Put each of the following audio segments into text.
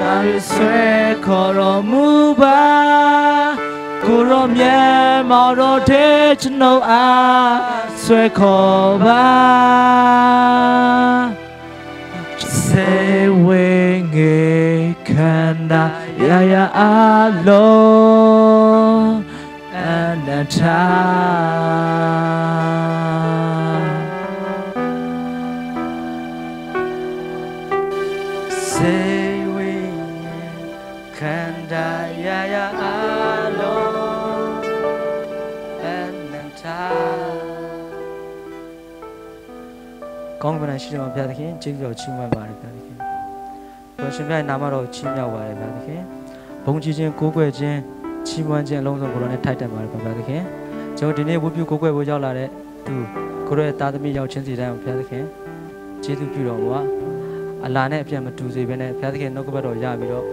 တာရဆွဲခေါ်တော်မူပါကိုရောမြတ်မောင်တော်တဲ့ကျွန်ုပ်အားဆွဲခေါ်ပါစေဝေငေခန္ဓာရရအလုံးအနတ္ထာ ကောင်းကင်ရှိတော်ဘုရားသခင်ကျေးဇူးတော်ချီးမွမ်းပါတယ်ဘုရားသခင်ဘုရားရှင်မြတ်နာမတော်ချီးမြှောက်ပါတယ်ဘုရားသခင်ဘုန်းကြီးချင်းကိုးကွယ်ခြင်းချီးမွမ်းခြင်းအလုံးစုံကိုယ်တော်နဲ့ထိုက်တန်ပါတယ်ဘုရားသခင်ကျွန်တော်ဒီနေ့ဝတ်ပြုကိုးကွယ်ဖို့ရောက်လာတဲ့သူကိုယ်တော်ရဲ့သားသမီးရောက်ချင်းစီတိုင်းကိုဘုရားသခင်ကျေးဇူးပြုတော်မူပါအလာနဲ့အပြတ်မတူစေဘဲနဲ့ဘုရားသခင်နှုတ်ကပတ်တော်ရပြီးတော့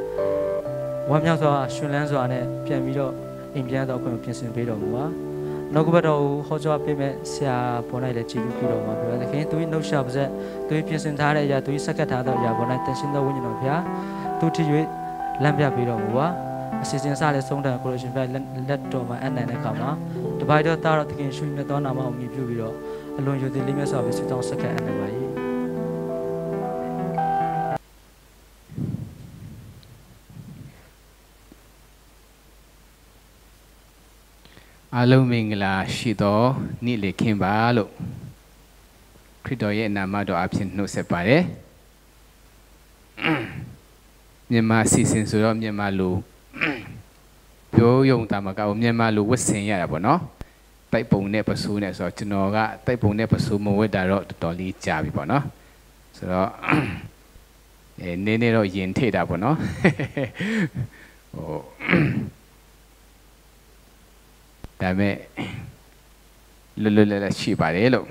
ဝမ်းမြောက်စွာရှင်လန်းစွာနဲ့ပြန်ပြီးတော့အိမ်ပြန်တော့ခွင့်ပြင်ဆင်ပေးတော်မူပါ နှုတ်ကပတ်တော်ကိုဟောကြားပေးမဲ့ဆရာပေါ်၌လည်းကြည်ပြုပြီးတော်မှာဘုရားသခင်သူ၏နှုတ်ရှာပါစေသူ၏ပြင်ဆင်ထားတဲ့အရာသူ၏စက္ကပ်ထားသောအရာပေါ်၌တန်ရှင်းသောဝိညာဉ်တော်ဘုရားသူထည်၍လမ်းပြပေးတော်မူပါအစီအစဉ်စလည်းဆုံးတယ်ကိုလိုရှင်ဘုရားလက်တော်မှာအနံ့တဲ့အခါမှာတပိုက်တော့တာတော့သခင်ရှုမြတ်သောနာမအောင်မြည်ပြုပြီးတော့အလွန်ယူသည်လေးမြတ်စွာပဲဆုတောင်းစက္ကပ်အနံ့ပါ၏။ အားလုံးမင်္ဂလာရှိသောနေ့လေခင်ပါလို့ခရစ်တော်ရဲ့နာမတော်အဖြစ်နှုတ်ဆက်ပါတယ်မြန်မာစီစဉ်ဆိုတော့မြန်မာလူပြောယုံတာမကောမြန်မာလူဝတ်ဆင်ရတာပေါ့နော်တိုက်ပုံနဲ့ပစိုးနဲ့ဆိုတော့ကျွန်တော်ကတိုက်ပုံနဲ့ပစိုးမဝတ်တာတော့တော်တော်လေးကြာပြီပေါ့နော်ဆိုတော့အဲနည်းနည်းတော့ယင်ထိတာပေါ့နော်ဟို ဒါပေမဲ့လွတ်လွတ်လပ်လပ်ရှိပါတယ်လို့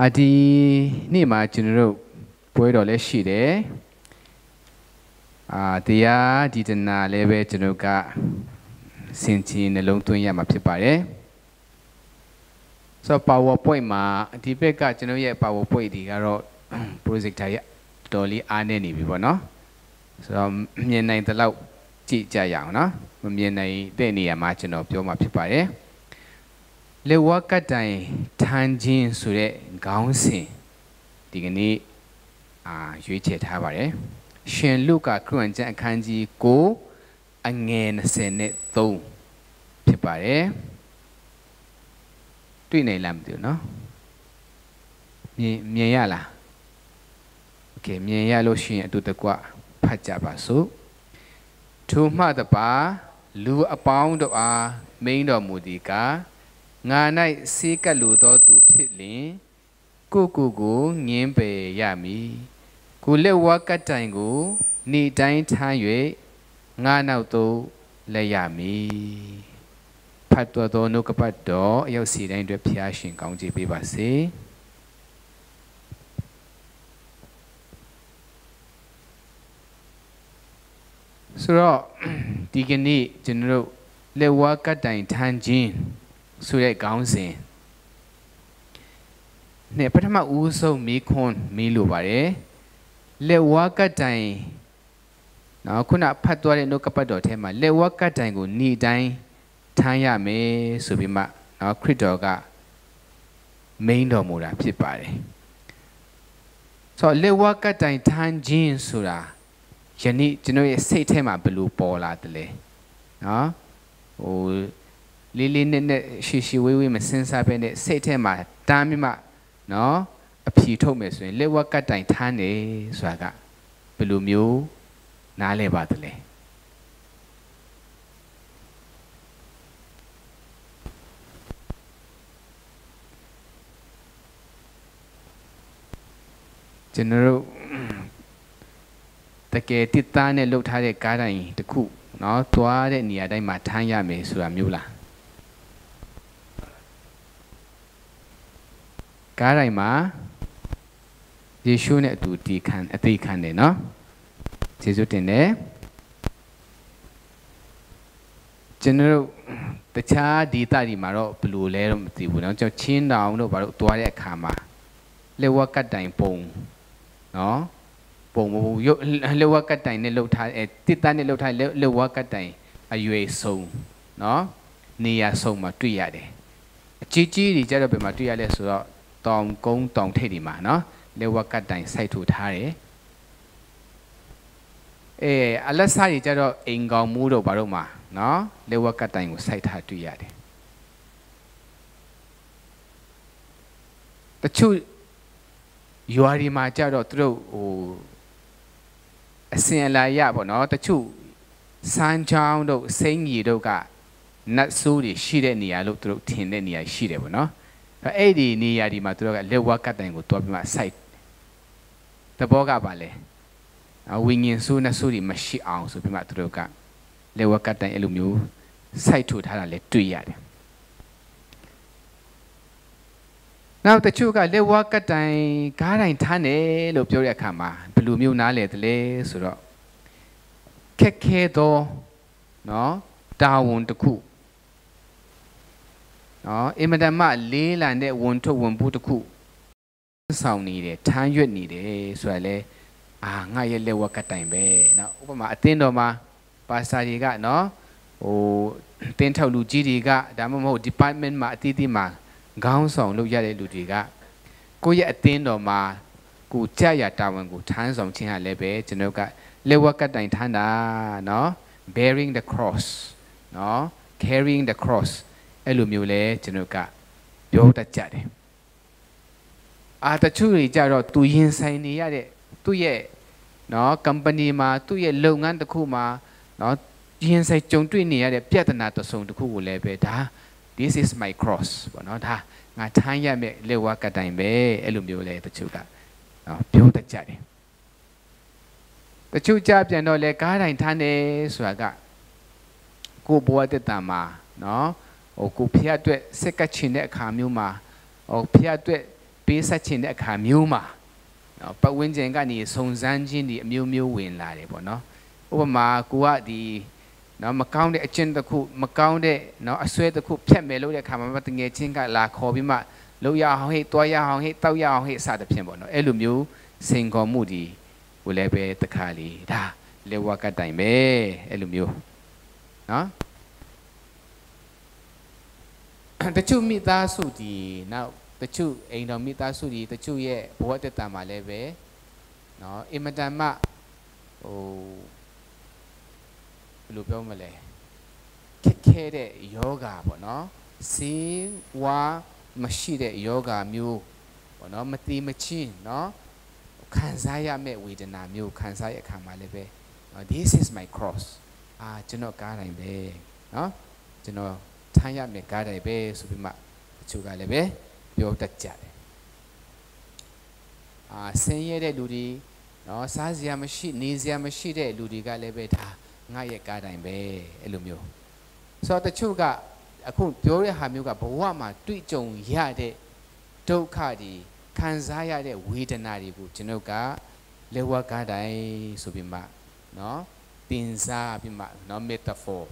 အာဒီနေ့မှာကျွန်တော်တို့ပွဲတော်လည်းရှိတယ်အာတရားဒီတနာလည်းပဲကျွန်တော်ကစင်ချင်နှလုံးသွင်းရမှာဖြစ်ပါတယ်ဆိုတော့ PowerPoint မှာဒီဘက်ကကျွန်တော်ရဲ့ PowerPoint တွေကတော့ projector ရတော်လေးအားနေနေပြီပေါ့နော်ဆိုတော့မြင်နိုင်တဲ့လောက် ကြည့်ကြရအောင်နော်မမြင်နိုင်တဲ့နေရာမှာကျွန်တော်ပြောမှာဖြစ်ပါတယ်လေဝကတ်တိုင်ထန်းချင်းဆိုတဲ့ခေါင်းစဉ်ဒီကနေ့အာရွေးချယ်ထားပါတယ်ရှင်လုကာခရစ်ဝင်ကျမ်းအခန်းကြီး9အငယ်20နဲ့3ဖြစ်ပါတယ်တွေ့နိုင်လားမသိဘူးเนาะမြင်မြင်ရလားโอเคမြင်ရလို့ရှိရင်အတူတကွဖတ်ကြပါစို့ ထိုမှတပါလူအပေါင်းတို့အားမိန်တော်မူသည်ကားငါ၌စေကပ်လိုသောသူဖြစ်လျင်ကိုကိုကိုငင်းပယ်ရမည်ကိုလက်ဝါကတ်တိုင်ကိုနေတိုင်းထမ်း၍ငါနောက်သို့လက်ရမည်ဖတ်တော်သောနှုတ်ကပတ်တော်အရောက်စီတိုင်းအတွက်ဖျားရှင်ကောင်းချီးပေးပါစေ။ ဆိုတော့ဒီကနေ့ကျွန်တော်တို့လက်ဝါးကတ်တိုင်ထန်းခြင်းဆိုတဲ့ခေါင်းစဉ်နဲ့ပထမဦးဆုံးမိခွန်းမေးလိုပါတယ်လက်ဝါးကတ်တိုင်နော်ခုနဖတ်သွားတဲ့နှုတ်ကပတ်တော်ထဲမှာလက်ဝါးကတ်တိုင်ကိုနေ့တိုင်းထမ်းရမယ်ဆိုပြီးမှနော်ခရစ်တော်ကမိန်တော်မူတာဖြစ်ပါတယ်ဆိုတော့လက်ဝါးကတ်တိုင်ထမ်းခြင်းဆိုတာ ယနေ့ကျွန်တော်ရဲ့စိတ်ထဲမှာဘယ်လိုပေါ်လာတယ်လဲနော်ဟိုလေးလေးနဲ့နဲ့ရှီရှီဝေးဝေးမစင်စားပဲနဲ့စိတ်ထဲမှာတားမိမှနော်အဖြီထုတ်မယ်ဆိုရင်လက်ဝက်ကတ်တိုင်ထမ်းနေဆိုတာကဘယ်လိုမျိုးနားလဲပါတယ်လဲကျွန်တော် တို့တကယ်တစ်သားနဲ့လှုပ်ထားတဲ့ကားတိုင်းတစ်ခုเนาะသွားတဲ့နေရာတိုင်းမှာထမ်းရမယ်ဆိုတာမျိုးလားကားတိုင်းမှာယေရှုနဲ့အတူတည်ခံအသေးခံတယ်เนาะယေရှုတင်တယ်ကျွန်တော်တို့တခြားဒေသတွေမှာတော့ဘယ်လိုလဲတော့မသိဘူးเนาะကျွန်တော်ချင်းတောင်တို့ဘာလို့သွားတဲ့အခါမှာလက်ဝက်ကတ်တိုင်ပုံเนาะ ပုံမဟုတ်ရုပ်လက်ဝါးကတ်တိုင်နဲ့လှုပ်ထားအဲတစ်တန်းနဲ့လှုပ်ထားလက်လက်ဝါးကတ်တိုင်အရွယ်ဆုံးနော်နေရာဆုံးမှာတွေ့ရတယ်အကြီးကြီးတွေကြတော့ဘယ်မှာတွေ့ရလဲဆိုတော့တောင်ကုန်းတောင်ထိပ်တွေမှာနော်လက်ဝါးကတ်တိုင်စိုက်ထူထားတယ်အဲအလက်စားကြီးကြတော့အိမ်ကောင်မိုးတို့ဘာတို့မှာနော်လက်ဝါးကတ်တိုင်ကိုစိုက်ထားတွေ့ရတယ်တချို့ရွာဒီမှာကြတော့သူတို့ဟို အစင်အလာရပေါ့နော်တချို့စမ်းချောင်းတို့စိမ့်ကြီးတို့ကနတ်ဆိုးတွေရှိတဲ့နေရာလို့သူတို့ထင်တဲ့နေရာရှိတယ်ပေါ့နော်အဲ့ဒီနေရာဒီမှာသူတို့ကလက်ဝါးကတ်တိုင်ကိုတွားပြီးမှစိုက်တဘောကပါလေဝိညာဉ်ဆိုးနတ်ဆိုးတွေမရှိအောင်ဆိုပြီးမှသူတို့ကလက်ဝါးကတ်တိုင်အဲ့လိုမျိုးစိုက်ထူထားတာလည်းတွေ့ရတယ် နောက်တချို့ကလက်ဝါးကတ်တိုင်ဂါးတိုင်ထားတယ်လို့ပြောတဲ့အခါမှာဘယ်လိုမျိုးနားလည်သလဲဆိုတော့ခက်ခဲသောနော်တာဝန်တစ်ခုနော်အင်မတန်မှလေးလံတဲ့ဝန်ထုတ်ဝန်ပိုးတစ်ခုဆောင်နေတယ်ထမ်းရွက်နေတယ်ဆိုရလဲအာငါရဲ့လက်ဝါးကတ်တိုင်ပဲနော်ဥပမာအသင်းတော်မှာပါစာတွေကနော်ဟိုတင်းထောက်လူကြီးတွေကဒါမှမဟုတ် department မှာအသီးသီးမှာ ခေါင်းဆောင်လုပ်ရတဲ့လူတွေကကိုယ့်ရဲ့အသင်းတော်မှာကိုကြရတာဝန်ကိုထမ်းဆောင်ခြင်းဟာလည်းပဲကျွန်တော်ကလက်ဝက်ကတိုင်ထမ်းတာเนาะ bearing the cross เนาะ carrying the cross အဲ့လိုမျိုးလဲကျွန်တော်ကပြောတတ်ကြတယ်အာတချို့တွေကြတော့သူရင်ဆိုင်နေရတဲ့သူ့ရဲ့เนาะ company မှာသူ့ရဲ့လုပ်ငန်းတစ်ခုမှာเนาะရင်ဆိုင်ကြုံတွေ့နေရတဲ့ပြဿနာတစ်စုံတစ်ခုကိုလည်းပဲဒါ this is my cross ပေါ့နော်ဒါငါထမ်းရမယ့်လက်ဝါးကတိုင်ပဲအဲ့လိုမျိုးလဲတချို့ကနော်ပြောတတ်ကြတယ်တချို့ကြပြန်တော့လဲကားတိုင်ထမ်းတယ်ဆိုတာကကိုဘဝတက်တာမှာနော်ဟိုကိုဖျက်အတွက်စက်ကချင်တဲ့အခါမျိုးမှာဟိုဖျက်အတွက်ပေးဆက်ချင်တဲ့အခါမျိုးမှာနော်ပတ်ဝန်းကျင်ကနေစုံစမ်းခြင်းဒီအမျိုးမျိုးဝင်လာတယ်ပေါ့နော်ဥပမာကိုကဒီ နော်မကောင်းတဲ့အကျင့်တစ်ခုမကောင်းတဲ့နော်အစွဲတစ်ခုဖြတ်မယ်လို့တဲ့ခါမှာတငယ်ချင်းကလာခေါ်ပြီးမှလို့ရအောင်ဟဲ့တွားရအောင်ဟဲ့တောက်ရအောင်ဟဲ့စသဖြင့်ပေါ့နော်အဲ့လိုမျိုးစင်ခေါ်မှုဒီဟိုလည်းပဲတခါလေဒါလေဝကတိုင်ပဲအဲ့လိုမျိုးနော်တချို့မိသားစုဒီနောက်တချို့အိမ်တော်မိသားစုဒီတချို့ရဲ့ဘဝတက်တာမှာလည်းပဲနော်အင်မတန်မှဟို ယ်လိုပြောမလဲခက်ခဲတဲ့ယောဂါပေါ့နော်စေဝါမရှိတဲ့ယောဂါမျိုးပေါ့နော်မတိမချင်းနော်ခံစားရမယ့်ဝေဒနာမျိုးခံစားရအခါမှာလည်းပဲ this is my cross အာကျွန်တော်ကားတိုင်းပဲနော်ကျွန်တော်ထမ်းရမယ့်ကားတိုင်းပဲဆိုပြီးမှတချို့ကလည်းပဲပြောတတ်ကြတယ်အာဆင်းရဲတဲ့လူတွေနော်စားစရာမရှိနေစရာမရှိတဲ့လူတွေကလည်းပဲဒါ ငါရဲ့ကားတိုင်ပဲအဲ့လိုမျိုးဆိုတော့တချို့ကအခုပြောတဲ့ဟာမျိုးကဘဝမှာတွေ့ကြုံရတဲ့ဒုက္ခတွေခံစားရတဲ့ဝေဒနာတွေကိုကျွန်ုပ်ကလက်ဝါးကားတိုင်ဆိုပြီးမှเนาะတင်စားပြီးမှเนาะ metaphor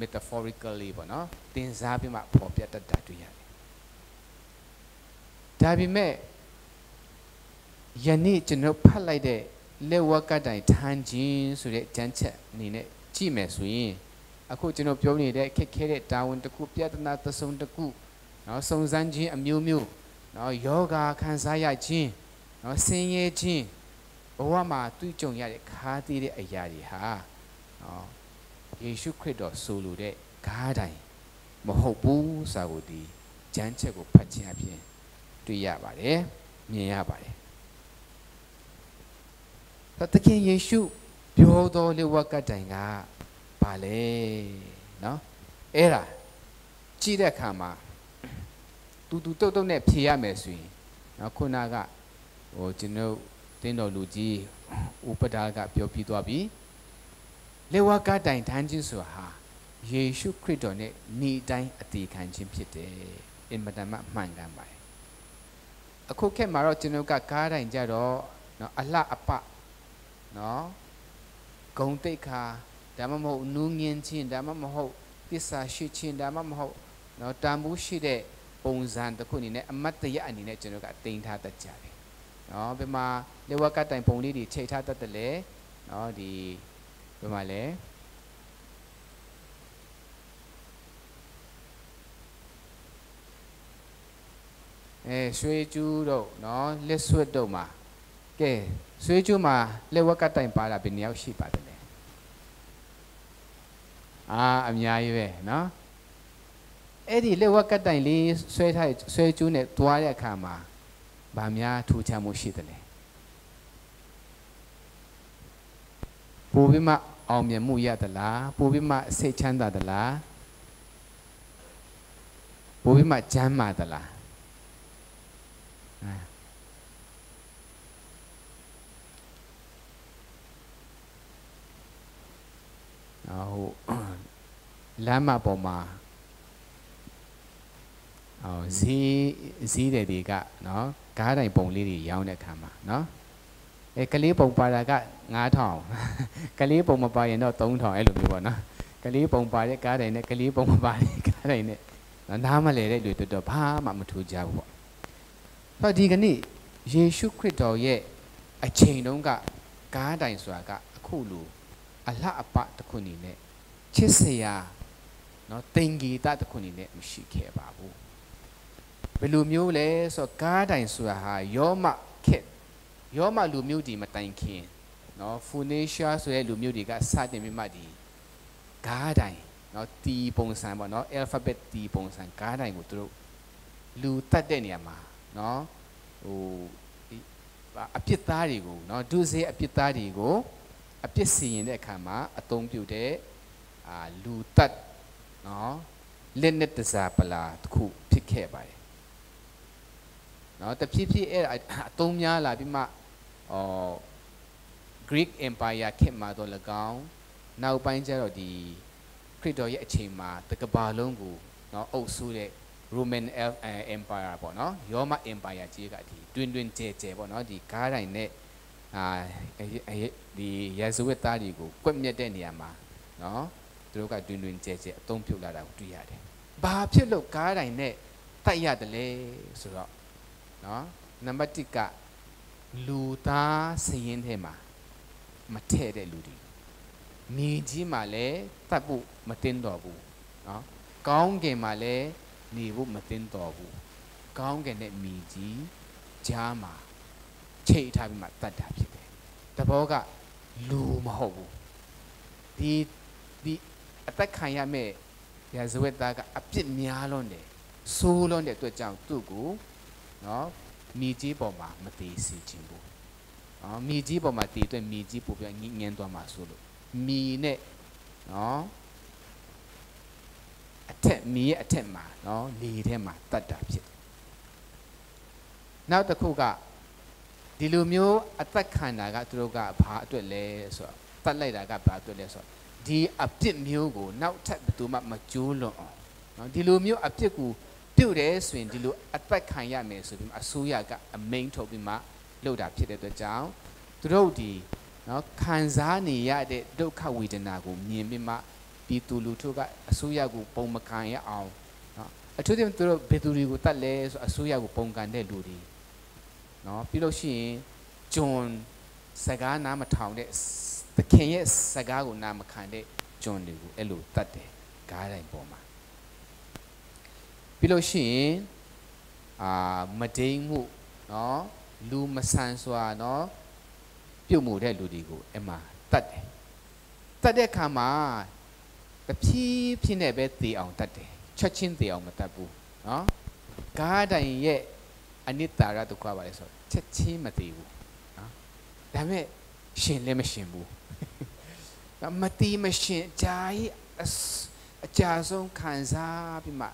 metaphorically ပေါ့เนาะတင်စားပြီးမှပေါ်ပြတတ်တာတွေ့ရတယ်ဒါပေမဲ့ယနေ့ကျွန်တော်ဖတ်လိုက်တဲ့ လက်ဝက်ကတိုင်ထမ်းခြင်းဆိုတဲ့ကြမ်းချက်အနေနဲ့ကြည့်မယ်ဆိုရင်အခုကျွန်တော်ပြောနေတဲ့ခက်ခဲတဲ့တာဝန်တစ်ခုပြဿနာသစုံတစ်ခုเนาะစုံစမ်းခြင်းအမျိုးမျိုးเนาะယောဂခံစားရခြင်းเนาะဆင်းရဲခြင်းဘဝမှာတွေ့ကြုံရတဲ့ခါးသေးတဲ့အရာတွေဟာเนาะယေရှုခရစ်တော်ဆိုလိုတဲ့ဂါးတိုင်မဟုတ်ဘူးစာကိုဒီကြမ်းချက်ကိုဖတ်ခြင်းအပြင်တွေ့ရပါတယ်မြင်ရပါတယ် သခင်ယေရှုပြောတော်လေဝကတိုင်ကပါလေနော်အဲ့ဒါကြည့်တဲ့အခါမှာတူတူတုတ်တုတ်နဲ့ဖြေရမယ်ဆိုရင်နော်ခုနကဟိုကျွန်တော်တင်းတော်လူကြီးဥပဒါကပြောပြီးသွားပြီလေဝကတိုင်ထမ်းခြင်းဆိုတာဟာယေရှုခရစ်တော်နဲ့ဤတိုင်းအသေးခံခြင်းဖြစ်တယ်အင်မတန်မှမှန်ကန်ပါတယ်အခုခေတ်မှာတော့ကျွန်တော်ကကားတိုင်ကြတော့နော်အလှအပ နော်ဂုံတိတ်ခါဒါမှမဟုတ်နူးငင်းခြင်းဒါမှမဟုတ်ပစ္စာရှိခြင်းဒါမှမဟုတ်နော်တန်ဖိုးရှိတဲ့ပုံစံတစ်ခုအနေနဲ့အမတ်တရအနေနဲ့ကျွန်တော်ကတင်ထားတတ်ကြတယ်နော်ဘယ်မှာလက်ဝက်ကတိုင်ပုံလေးတွေချိန်ထားတတ်တယ်လဲနော်ဒီဘယ်မှာလဲအဲရွှေကျူးတို့နော်လက်ဆွတ်တို့မှာကဲ ရွှေကျူးမှာလက်ဝက်ကတိုင်ပါတာဘယ်နှစ်ယောက်ရှိပါတယ်လဲအာအများကြီးပဲနော်အဲ့ဒီလက်ဝက်ကတိုင်လေးဆွဲထားဆွဲကျူးနဲ့တွားတဲ့အခါမှာဗာများထူချမ်းမှုရှိတယ်လဲပိုပြီးမှအောင်မြင်မှုရသလားပိုပြီးမှစိတ်ချမ်းသာသလားပိုပြီးမှကျမ်းမာသလား ဟိုလမ်းမပေါ်မှာအော်ဈေးဈေးတယ်တွေကနော်ကားတိုင်ပုံလေးတွေရောင်းတဲ့ခါမှာနော်အဲကလေးပုံပါတာက9000ကလေးပုံမပါရင်တော့3000အဲ့လိုမျိုးပေါ့နော်ကလေးပုံပါတဲ့ကားတိုင်နဲ့ကလေးပုံမပါတဲ့ကားတိုင်နဲ့နားမလဲတဲ့လူတို့တော့ဘာမှမထူးကြဘူးပေါ့ဟောဒီကနေ့ယေရှုခရစ်တော်ရဲ့အချိန်တုန်းကကားတိုင်ဆိုတာကအခုလို အလှအပတစ်ခုနေနဲ့ချစ်စရာနော်တင်ဂီတတစ်ခုနေနဲ့မရှိခဲ့ပါဘူးဘယ်လိုမျိုးလဲဆိုတော့ကားတိုင်ဆိုတာဟာယောမခက်ယောမလူမျိုးဒီမတိုင်ခင်နော်ဖူနေရှာဆိုတဲ့လူမျိုးတွေကစတင်ပြီးမှဒီကားတိုင်နော်တီပုံစံပေါ့နော် alphabet တီပုံစံကားတိုင်ကိုသူတို့လူတတ်တဲ့နေရာမှာနော်ဟိုအပြစ်သားတွေကိုနော်ဒုစရိုက်အပြစ်သားတွေကို အပြစ်စီရင်တဲ့အခါမှာအသုံးပြုတဲ့အာလူတတ်နော်လက်နဲ့တစားပလာတစ်ခုဖြစ်ခဲ့ပါတယ်နော်တဖြည်းဖြည်းအဲ့အသုံးများလာပြီးမှအော် Greek Empire ခေတ်မှာတော့၎င်းနောက်ပိုင်းကျတော့ဒီခရစ်တော်ရဲ့အချိန်မှာတကဘာလုံးကိုနော်အုပ်စိုးတဲ့ Roman Empire ပေါ့နော်ရောမ Empire ကြီးကဒီတွင်တွင်ကျဲကျဲပေါ့နော်ဒီကားတိုင်းနဲ့ အာဒီရာဇဝတ်သားတွေကိုကွက်မြက်တဲ့နေရာမှာနော်သူတို့ကတွင်တွင်ကျဲကျဲအသုံးပြုလာတာကိုတွေ့ရတယ်။ဘာဖြစ်လို့ကားတိုင်းနဲ့တိုက်ရတယ်လဲဆိုတော့နော်နံပါတ်1ကလူသားစရင်ထဲမှာမထည့်တဲ့လူတွေမြေကြီးမှာလည်းတတ်ဖို့မတင်တော်ဘူးနော်ကောင်းကင်မှာလည်းနေဖို့မတင်တော်ဘူးကောင်းကင်နဲ့မြေကြီးကြားမှာ ချိတ်ထားပြီးမှတတ်တာဖြစ်တယ်တဘောကလူမဟုတ်ဘူးဒီဒီအသက်ခံရမဲ့ရာဇဝတ်သားကအပြစ်များလွန်းတယ်ဆိုးလွန်းတဲ့အတွက်ကြောင့်သူ့ကိုနော်မြေကြီးပေါ်မှာမသေးစေခြင်းဘူးနော်မြေကြီးပေါ်မှာတည်အတွက်မြေကြီးပို့ပြငင်းငင်းသွားမှာဆိုလို့မြေနဲ့နော်အထက်မြေရဲ့အထက်မှာနော်လေထဲမှာတတ်တာဖြစ်နောက်တစ်ခုက ဒီလိုမျိုးအသက်ခံတာကသူတို့ကဘာအတွက်လဲဆိုတော့တတ်လိုက်တာကဘာအတွက်လဲဆိုတော့ဒီအပြစ်မျိုးကိုနောက်ထပ်ဘယ်သူမှမကြိုးလွန်အောင်နော်ဒီလိုမျိုးအပြစ်ကိုပြုတ်တယ်ဆိုရင်ဒီလိုအသက်ခံရမယ်ဆိုပြီးအစိုးရကအမိန်ထုတ်ပြီးမှလုပ်တာဖြစ်တဲ့အတွက်ကြောင့်သူတို့ဒီနော်ခံစားနေရတဲ့ဒုက္ခဝေဒနာကိုမြင်ပြီးမှပြည်သူလူထုကအစိုးရကိုပုံမခံရအောင်နော်အထူးသဖြင့်သူတို့ဘယ်သူတွေကိုတတ်လဲဆိုအစိုးရကိုပုံကန်တဲ့လူတွေ နော်ပြီးလို့ရှိရင်ဂျွန်စကားနားမထောင်တဲ့သခင်ရဲ့စကားကိုနားမခံတဲ့ဂျွန်တွေကိုအဲ့လိုတတ်တယ်ဂါးတိုင်းပေါ်မှာပြီးလို့ရှိရင်အာမဒိန်မှုနော်လူမဆန်စွာနော်ပြုတ်မှုတဲ့လူတွေကိုအမှတတ်တယ်တတ်တဲ့အခါမှာတဖြည်းဖြည်းနဲ့ပဲသေအောင်တတ်တယ်ချက်ချင်းသေအောင်မတတ်ဘူးနော်ဂါးတိုင်းရဲ့အနိတ္တရဒုက္ခပါလေဆို ချက်ချင်းမသေးဘူးနော်ဒါပေမဲ့ရှင်လည်းမရှင်ဘူးမတီးမရှင်ဂျာကြီးအကြာဆုံးခံစားပြီးမှ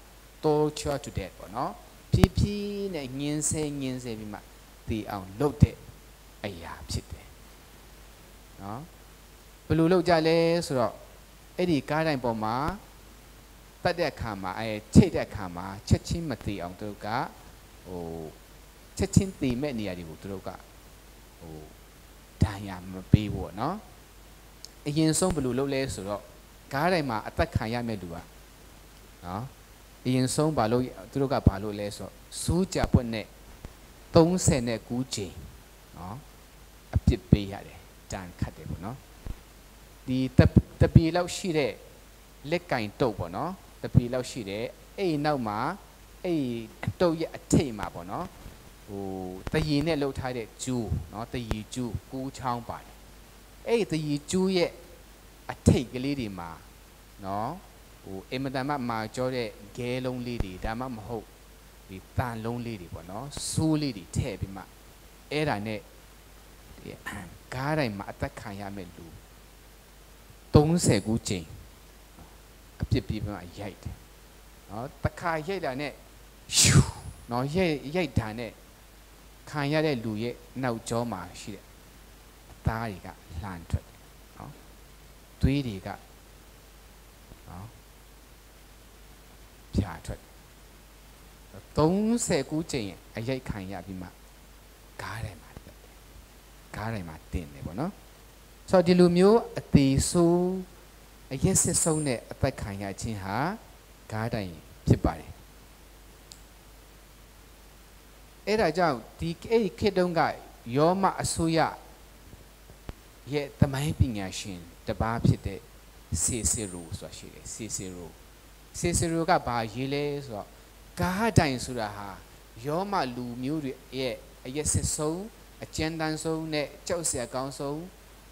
torture to death ပေါ့နော်ဖြည်းဖြည်းနဲ့ညင်းဆဲညင်းဆဲပြီးမှသေအောင်လုပ်တဲ့အရာဖြစ်တယ်နော်ဘယ်လိုလုပ်ကြလဲဆိုတော့အဲ့ဒီကားတိုင်းပေါ်မှာတတ်တဲ့အခါမှာအဲချိတ်တဲ့အခါမှာချက်ချင်းမသေအောင်သူတို့ကဟို ချက်ချင်းသေမဲ့နေရာတွေကိုသူတို့ကဟိုဒဏ်ရာမပေးဘူးเนาะအရင်ဆုံးဘယ်လိုလုပ်လဲဆိုတော့ကားတိုင်းမှာအသက်ခံရမဲ့လူကနော်အရင်ဆုံးဘာလို့သူတို့ကဘာလို့လဲဆိုတော့စူးကြပွက်နဲ့39ချိန် နော်အပြစ်ပေးရတယ်တန်ခတ်တယ်ပေါ့နော်ဒီတပီလောက်ရှိတဲ့လက်ကင်တုတ်ပေါ့နော်တပီလောက်ရှိတဲ့အဲ့နောက်မှာအဲ့တုတ်ရဲ့အထိတ်မှာပေါ့နော် ဟိုတရီနဲ့လှုပ်ထားတဲ့ကျူးเนาะတရီကျူးကူးချောင်းပါတယ်အဲ့တရီကျူးရဲ့အထိတ်ကလေးတွေမှာเนาะဟိုအင်မတန်မှမာကြောတဲ့ဂဲလုံးလေးတွေဒါမှမဟုတ်ဒီတန်လုံးလေးတွေပေါ့เนาะဆိုးလေးတွေထည့်ပြီးမှအဲ့ဒါနဲ့ဒီကားတိုင်းမှာအသက်ခံရမဲ့လူ30ခုချိန်အပြစ်ပြီးမှရိုက်တယ်เนาะတခါရိုက်တာနဲ့ရှူเนาะရိုက်ရိုက်တာနဲ့ ခံရတဲ့လူရဲ့နောက်ကျောမှာရှိတဲ့အသားတွေကလှန်ထွက်တယ်နော်သွေးတွေကနော်ဖြာထွက်30ခုချိန်အရိုက်ခံရပြီးမှဂားတယ်မှာဂားတယ်မှာတင်တယ်ပေါ့နော်ဆိုတော့ဒီလိုမျိုးအသေးဆိုးအရက်စစ်ဆုံးတဲ့အသက်ခံရခြင်းဟာဂားတိုင်ဖြစ်ပါတယ် အဲ့ဒါကြောင့်ဒီအဲ့ဒီခေတ်တုန်းကယောမအစိုးရရဲ့သမိုင်းပညာရှင်တပါးဖြစ်တဲ့စေစေရိုဆိုတာရှိတယ်စေစေရိုစေစေရိုကဘာရေးလဲဆိုတော့ကာဟတိုင်ဆိုတာဟာယောမလူမျိုးတွေရဲ့အရက်စစ်ဆုံးအကျဉ်းတန်းဆုံးနဲ့ကြောက်စရာကောင်းဆုံး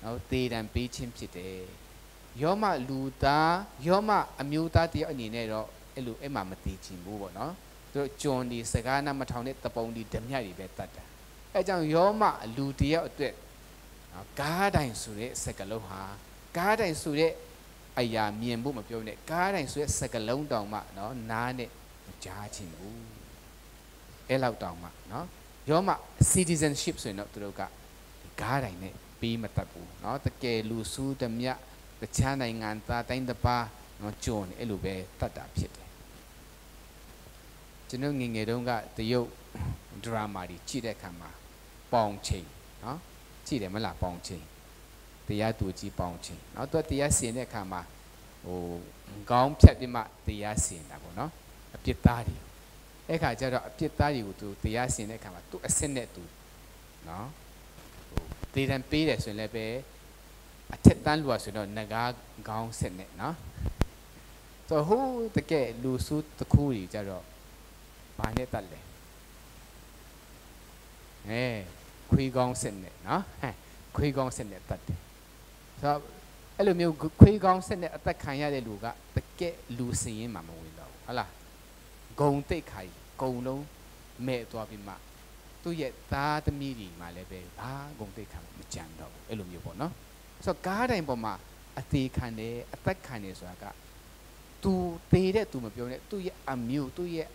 နော်သေတံပေးခြင်းဖြစ်တယ်ယောမလူသားယောမအမျိုးသားတယောက်အနေနဲ့တော့အဲ့လိုအဲ့မှာမသေးချင်ဘူးပေါ့နော် သူတို့ဂျွန်ဒီစကားနာမထောင်တဲ့တပုံဒီဓမြတွေပဲတတ်တာအဲကြောင့်ယောမလူတယောက်အတွက်နော်ကားတိုင်ဆိုတဲ့စကလုံးဟာကားတိုင်ဆိုတဲ့အရာမြင်ဖို့မပြောနဲ့ကားတိုင်ဆိုတဲ့စကလုံးတောင်မှနော်နားနဲ့မကြားချင်ဘူးအဲ့လောက်တောင်မှနော်ယောမ citizenship ဆိုရင်တော့သူတို့ကကားတိုင်နဲ့ပြီးမတတ်ဘူးเนาะတကယ်လူစုးတမြတခြားနိုင်ငံသားတိုင်းတစ်ပါးเนาะကြုံနေအဲ့လိုပဲတတ်တာဖြစ်တယ် ကျွန်တော်ငငယ်တုန်းကတရုတ်ဒရာမာတွေကြည့်တဲ့အခါမှာပေါင်ချိန်နော်ကြည့်တယ်မလားပေါင်ချိန်တရားသူကြီးပေါင်ချိန်နော်သူကတရားစီရင်တဲ့အခါမှာဟိုခေါင်းဖြတ်ပြီးမှတရားစီရင်တာပေါ့နော်အပြစ်သားတွေအဲ့ခါကျတော့အပြစ်သားတွေကိုသူတရားစီရင်တဲ့အခါမှာသူအစ်စ်နဲ့သူနော်ဟိုဒေတန်ပေးတယ်ဆိုရင်လည်းပဲအထက်တန်းလူอ่ะဆိုတော့ငကားခေါင်းစစ်နဲ့နော်ဆိုတော့ဟိုတကယ်လူစုတစ်ခုကြီးကြတော့ ဘာနဲ့တတ်လဲအဲခွေးခေါင်းဆက်နဲ့နော်ဟဲ့ခွေးခေါင်းဆက်နဲ့တတ်တယ်ဆိုတော့အဲ့လိုမျိုးခွေးခေါင်းဆက်နဲ့အသက်ခံရတဲ့လူကတကယ်လူစင်ရင်မှမဝင်တော့ဘူးဟုတ်လားဂုံတိတ်ခိုင်ဂုံလုံးမဲ့သွားပြီးမှသူ့ရဲ့သားသမီးတွေမှလည်းပဲဘာဂုံတိတ်ခံမကြံတော့ဘူးအဲ့လိုမျိုးပေါ့နော်ဆိုတော့ကားတိုင်ပေါ်မှာအသေးခံတယ်အသက်ခံတယ်ဆိုတာက तू သေးတဲ့ तू မပြောနဲ့သူ့ရဲ့အမျိုးသူ့ရဲ့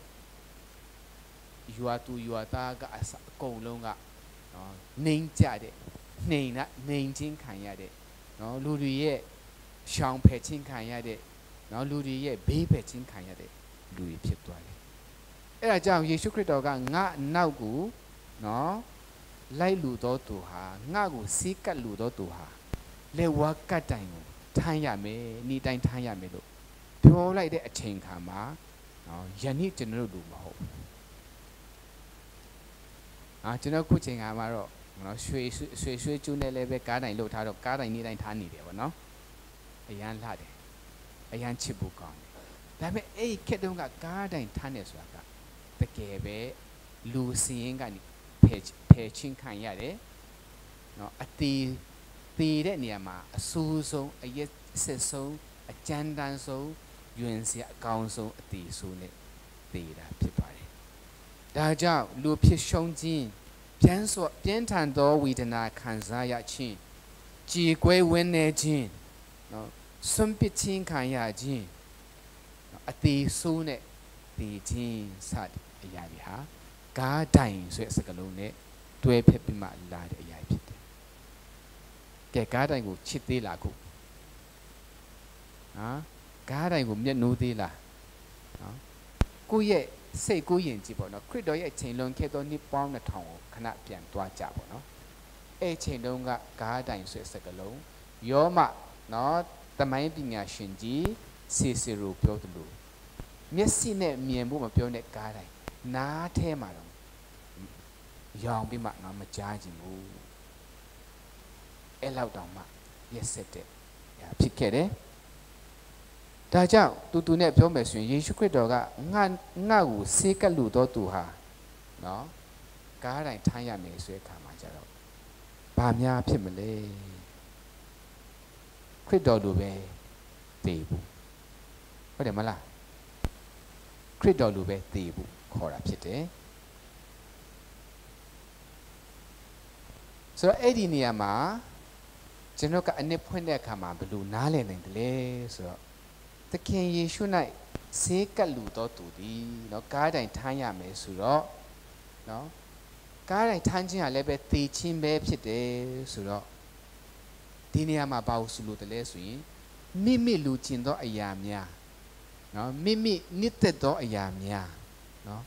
ယူအတူယူအသားကအစအကုန်လုံးကနော်နှိမ်ကြတဲ့နှိမ်နဲ့နှိမ်ချင်းခံရတဲ့နော်လူတွေရဲ့ရှောင်ဖယ်ချင်းခံရတဲ့နော်လူတွေရဲ့ဘေးဖယ်ချင်းခံရတဲ့လူတွေဖြစ်သွားတယ်အဲ့ဒါကြောင့်ယေရှုခရစ်တော်ကငါနောက်ကိုနော်လိုက်လူတော်သူဟာငါ့ကိုစီးကပ်လူတော်သူဟာလက်ဝါးကတ်တိုင်ကိုထမ်းရမယ်ဤတိုင်းထမ်းရမယ်လို့ပြောလိုက်တဲ့အချိန်ခါမှာနော်ယနေ့ကျွန်တော်တို့လူမဟုတ် အာကျွန်တော်ခုချိန်ကမှတော့နော်ရွှေရွှေရွှေကျူးနဲ့လည်းပဲကားတိုင်းလှုပ်ထားတော့ကားတိုင်းနေ့တိုင်းထားနေတယ်ပေါ့နော်အရန်လှတယ်အရန်ချစ်ဖို့ကောင်းတယ်ဒါပေမဲ့အဲ့ဒီခက်တုန်းကကားတိုင်းထားနေဆိုတာကတကယ်ပဲလူစင်းရင်ကနေဖယ်ဖယ်ချင်းခံရတယ်နော်အသေးသေးတဲ့နေရာမှာအဆူဆုံးအရက်စစ်ဆုံးအကြမ်းတမ်းဆုံးယွင်စရာအကောင်းဆုံးအသေးဆုံးနဲ့သေးတာဖြစ်ပါတယ် ဒါကြောင့်လူဖြစ်ရှုံးခြင်းပြန်းစွာပြင်းထန်သောဝေဒနာခံစားရခြင်းကြေကွဲဝင်းနေခြင်းနော်ဆွန့်ပစ်ခြင်းခံရခြင်းအသေးဆိုးနဲ့တည်ခြင်းစတဲ့အရာတွေဟာဂါတိုင်ဆိုတဲ့စကားလုံးနဲ့တွဲဖက်ပြီးမှလာတဲ့အရာဖြစ်တယ်။ကဲဂါတိုင်ကိုချစ်သေးလားခု။ဟာဂါတိုင်ကိုမျက်နှိုးသေးလား။နော်ကိုယ့်ရဲ့ စိတ်ကိုယဉ်ကြည့်ပေါ့နော်ခရစ်တော်ရဲ့ချိန်လွန်ခဲ့သောနှစ်ပေါင်း2000ကိုခဏပြန်သွားကြပေါ့နော်။အဲ့ချိန်တုန်းကဂါးတိုင်ဆိုတဲ့စကားလုံးယောမနော်တမိုင်းပညာရှင်ကြီးစီစီရိုပြောသလိုမျက်စိနဲ့မြင်ဖို့မပြောနဲ့ဂါးတိုင်နားထဲမှာတော့ရောင်ပြီးမှနော်မကြားခြင်းဘူးအဲ့လောက်တောင်မှရက်ဆက်တဲ့ဖြစ်ခဲ့တယ် ဒါကြောင့်တူတူနဲ့ပြောမယ်ဆိုရင်ယေရှုခရစ်တော်ကငါငါ့ကိုဆေးကပ်လူတော်သူဟာနော်ကားတိုင်းထိုင်းရမယ်ဆိုတဲ့ခါမှာကျတော့ဘာများဖြစ်မလဲခရစ်တော်လိုပဲတည်ဘူးဟုတ်တယ်မလားခရစ်တော်လိုပဲတည်ဘူးခေါ်တာဖြစ်တယ်ဆိုတော့အဲ့ဒီနေရာမှာကျွန်တော်ကအနှစ်ဖွင့်တဲ့အခါမှာဘယ်လိုနားလည်နိုင်တယ်လဲဆိုတော့ သခင်ယေရှု၌ဆေးကပ်လူတော်သူသည်เนาะကားတိုင်ထမ်းရမယ်ဆိုတော့เนาะကားတိုင်ထမ်းခြင်းကလည်းပဲသေခြင်းပဲဖြစ်တယ်ဆိုတော့ဒီနေရာမှာဘာလို့ဆိုလို့တလဲဆိုရင်မိမိလူကျင်သောအရာများเนาะမိမိနှစ်သက်သောအရာများเนาะ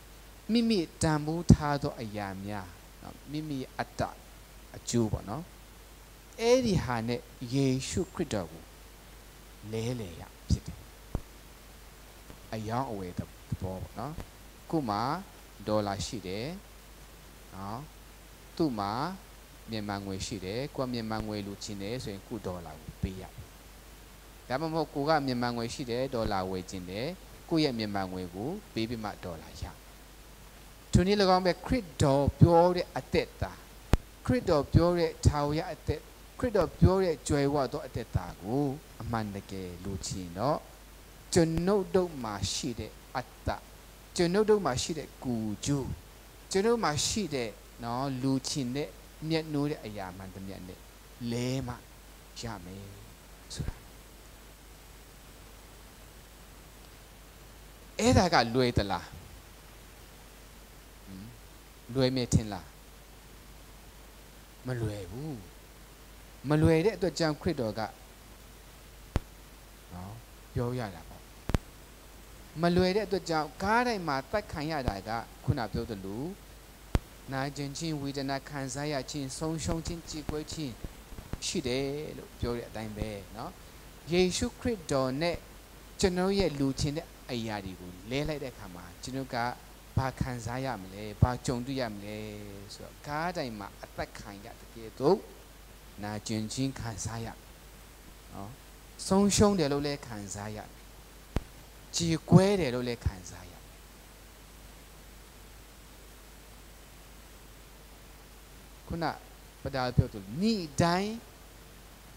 မိမိတန်ဖိုးထားသောအရာများเนาะမိမိအတ္တအကျိုးပေါ့เนาะအဲ့ဒီဟာနဲ့ယေရှုခရစ်တော်ကိုလဲလေရဖြစ်တယ် အယောင်းအဝယ်သဘောပေါ့နော်ခုမှဒေါ်လာရှိတယ်နော်သူ့မှာမြန်မာငွေရှိတယ်ကိုကမြန်မာငွေလူချင်းတယ်ဆိုရင်ခုဒေါ်လာကိုပေးရဒါမှမဟုတ်ကိုကမြန်မာငွေရှိတယ်ဒေါ်လာဝယ်ခြင်းတယ်ကိုရဲ့မြန်မာငွေကိုပေးပြီးမှဒေါ်လာရသူနည်း၎င်းပဲခရစ်တော်ပြောတဲ့အသက်တာခရစ်တော်ပြောတဲ့ထာဝရအသက်ခရစ်တော်ပြောတဲ့ကြွယ်ဝသောအသက်တာကိုအမှန်တကယ်လူချင်းတော့ ကျွန်ုပ်တို့မှာရှိတဲ့အတ္တကျွန်ုပ်တို့မှာရှိတဲ့ကူကျူးကျွန်ုပ်မှာရှိတဲ့နော်လူချင်းတဲ့မျက်နှိုးတဲ့အရာမှန်တမျက်နဲ့လဲမှရမယ်ဆိုတာအဲ့ဒါကလွယ်သလားလွယ်မြထင်လားမလွယ်ဘူးမလွယ်တဲ့အတွက်ကြောင့်ခရစ်တော်ကနော်ပြောရတာပေါ့ မလွယ်တဲ့အတွက်ကြောင့်ကားတိုင်းမှာတတ်ခံရတာကခုနပြောသလိုနာကျင်ချင်းဝေဒနာခံစားရခြင်းဆုံးရှုံးခြင်းကြည်ကွဲခြင်းရှိတယ်လို့ပြောတဲ့အတိုင်းပဲเนาะယေရှုခရစ်တော်နဲ့ကျွန်တော်ရဲ့လူချင်းတဲ့အရာတွေကိုလဲလိုက်တဲ့အခါမှာကျွန်တော်ကဘာခံစားရမလဲဘာကြုံတွေ့ရမလဲဆိုတော့ကားတိုင်းမှာအသက်ခံရတကယ်တော့နာကျင်ချင်းခံစားရနော်ဆုံးရှုံးတယ်လို့လည်းခံစားရကြည် ကွဲတယ်လို့လည်းခံစားရခုနပဒါပြောသူနိတိုင်း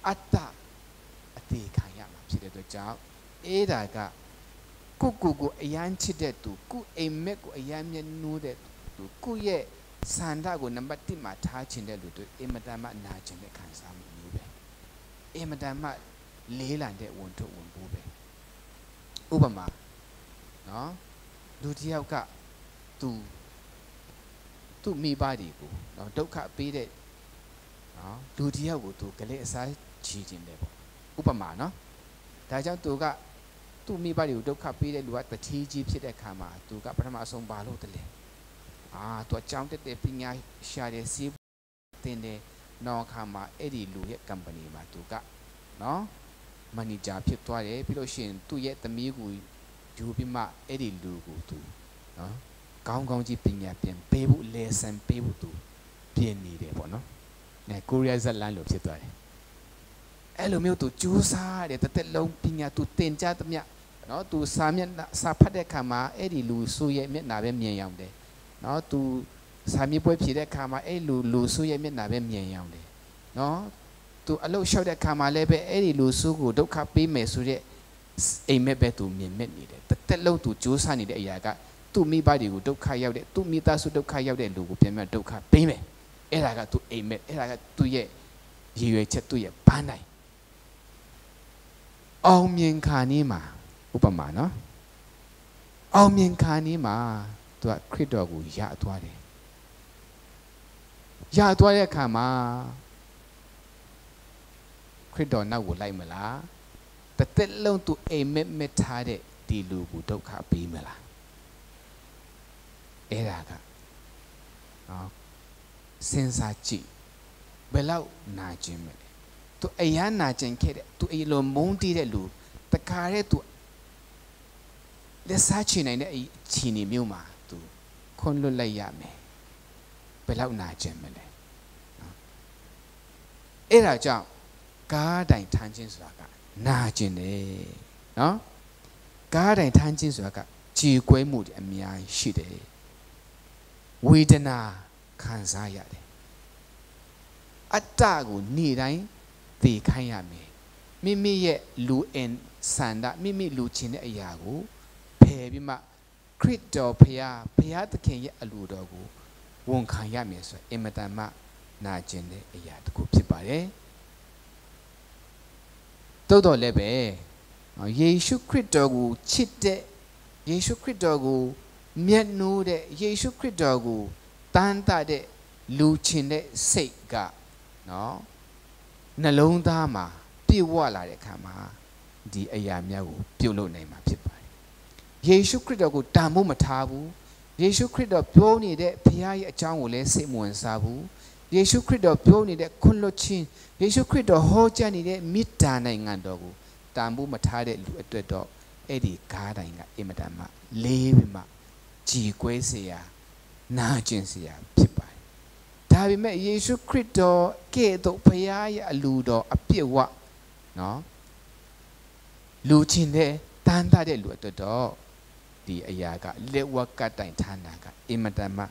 အတ္တအသေးခံရမှာဖြစ်တဲ့အတွက်ကြောင့်အေးဒါကကိုကိုကိုအယမ်းချစ်တဲ့သူကိုအိမ်မက်ကိုအယမ်းမျက်နှိုးတဲ့သူကိုရဲ့စန္ဒကိုနံပါတ်1မှာထားခြင်းတဲ့လူတို့အင်မတန်မှနာကျင်တဲ့ခံစားမှုမျိုးပဲအင်မတန်မှလေးလံတဲ့ဝန်ထုတ်ဝန်ပိုးပဲ ဥပမာနော်လူတစ်ယောက်ကသူသူ့မိဘတွေကိုနော်ဒုက္ခပေးတဲ့နော်လူတစ်ယောက်ကိုသူကလေးအစားချီခြင်းတယ်ပေါ့ဥပမာနော်ဒါကြောင့်သူကသူ့မိဘတွေကိုဒုက္ခပေးတဲ့လူကတတိကြီးဖြစ်တဲ့ခါမှာသူကပထမအဆုံးဘာလို့တလဲအာသူအကြောင်းတက်တဲ့ပညာရှာတဲ့စီးတင်တဲ့နောက်ခါမှာအဲ့ဒီလူရဲ့ company မှာသူကနော် မန်နေဂျာဖြစ်သွားတယ်ပြီးလို့ရှိရင်သူ့ရဲ့သမီးကိုယူပြီးမှအဲ့ဒီလူကိုသူနော်ကောင်းကောင်းကြီးပညာပြန်ပေးဖို့ lesson ပေးဖို့သူပြင်နေတယ်ပေါ့နော်။အဲကိုရီးယားဇက်လန်လိုဖြစ်သွားတယ်။အဲ့လိုမျိုးသူကြိုးစားတယ်တစ်သက်လုံးပညာသူသင်ကြားသမျှနော်သူစာမျက်နှာစာဖတ်တဲ့အခါမှာအဲ့ဒီလူဆိုရဲ့မျက်နှာပဲမြင်ရောက်တယ်။နော်သူစာမြေပွဲဖြေတဲ့အခါမှာအဲ့လူလူဆိုရဲ့မျက်နှာပဲမြင်ရောက်တယ်။နော် သူအလုတ်လျှောက်တဲ့ခါမှာလည်းပဲအဲ့ဒီလူစုကိုဒုက္ခပေးမယ်ဆိုတဲ့အိမ်မက်ပဲသူမြင်မဲ့နေတယ်တစ်သက်လုံးသူကြိုးစားနေတဲ့အရာကသူ့မိဘတွေကိုဒုက္ခရောက်တဲ့သူ့မိသားစုဒုက္ခရောက်တဲ့လူကိုပြန်ပြန်ဒုက္ခပေးမယ်အဲ့ဒါကသူအိမ်မက်အဲ့ဒါကသူ့ရဲ့ရည်ရွယ်ချက်သူ့ရဲ့ဘန်းတိုင်းအောင်မြင်ခါနီးမှာဥပမာနော်အောင်မြင်ခါနီးမှာသူကခရစ်တော်ကိုရသွားတယ်ရသွားတဲ့အခါမှာ ခရစ်တော်နောက်ကိုလိုက်မလားတစ်သက်လုံးသူအိမ်မက်မက်ထားတဲ့ဒီလူကိုဒုက္ခပေးမလားအဲ့ဒါကနော်စဉ်းစားကြည့်ဘယ်လောက်နာကျင်မလဲသူအယမ်းနာကျင်ခဲ့တဲ့သူအလိုမုန်းတီးတဲ့လူတခါတဲ့သူလက်စားချင်နိုင်တဲ့အချိန်မျိုးမှာသူခွန်လွတ်လိုက်ရမယ်ဘယ်လောက်နာကျင်မလဲနော်အဲ့ဒါကြောင့် ကားတိုင်ထမ်းခြင်းဆိုတာကနာကျင်တယ်နော်ကားတိုင်ထမ်းခြင်းဆိုတာကကြည်ကွဲမှုတွေအများကြီးရှိတယ်ဝေဒနာခံစားရတယ်အတ္တကိုနေ့တိုင်းသိခိုင်းရမယ်မိမိရဲ့လူအင်စန္ဒမိမိလူချင်းတဲ့အရာကိုဖယ်ပြီးမှခရစ်တော်ဖရာဖရာသခင်ရဲ့အလိုတော်ကိုဝန်ခံရမယ်ဆိုအင်မတန်မှနာကျင်တဲ့အရာတစ်ခုဖြစ်ပါတယ် တိုးတော်လည်းပဲယေရှုခရစ်တော်ကိုချစ်တဲ့ယေရှုခရစ်တော်ကိုမျက်နှိုးတဲ့ယေရှုခရစ်တော်ကိုတန်တတဲ့လူချင်းတဲ့စိတ်ကနော်နှလုံးသားမှာပြည့်ဝလာတဲ့အခါမှာဒီအရာများကိုပြုတ်လုပ်နိုင်မှာဖြစ်ပါတယ်ယေရှုခရစ်တော်ကိုတန်ဖို့မထားဘူးယေရှုခရစ်တော်ပြောနေတဲ့ဘုရားရဲ့အကြောင်းကိုလည်းစိတ်မဝင်စားဘူး ယေရှုခရစ်တော်ပြောနေတဲ့ခွန်လွတ်ခြင်းယေရှုခရစ်တော်ဟောကြားနေတဲ့မေတ္တာနိုင်ငံတော်ကိုတန်ဖို့မထားတဲ့လူအတွက်တော့အဲ့ဒီကားတိုင်းကအင်မတန်မှလေးပြီးမှကြည်ကွဲเสียနာကျင်เสียဖြစ်ပါတယ်ဒါပေမဲ့ယေရှုခရစ်တော်ကဲ့သို့ဘုရားရဲ့အလူတော်အပြည့်ဝနော်လူချင်းတဲ့တန်တာတဲ့လူအတွက်တော့ဒီအရာကလက်ဝက်ကတိုင်ဌာနကအင်မတန်မှ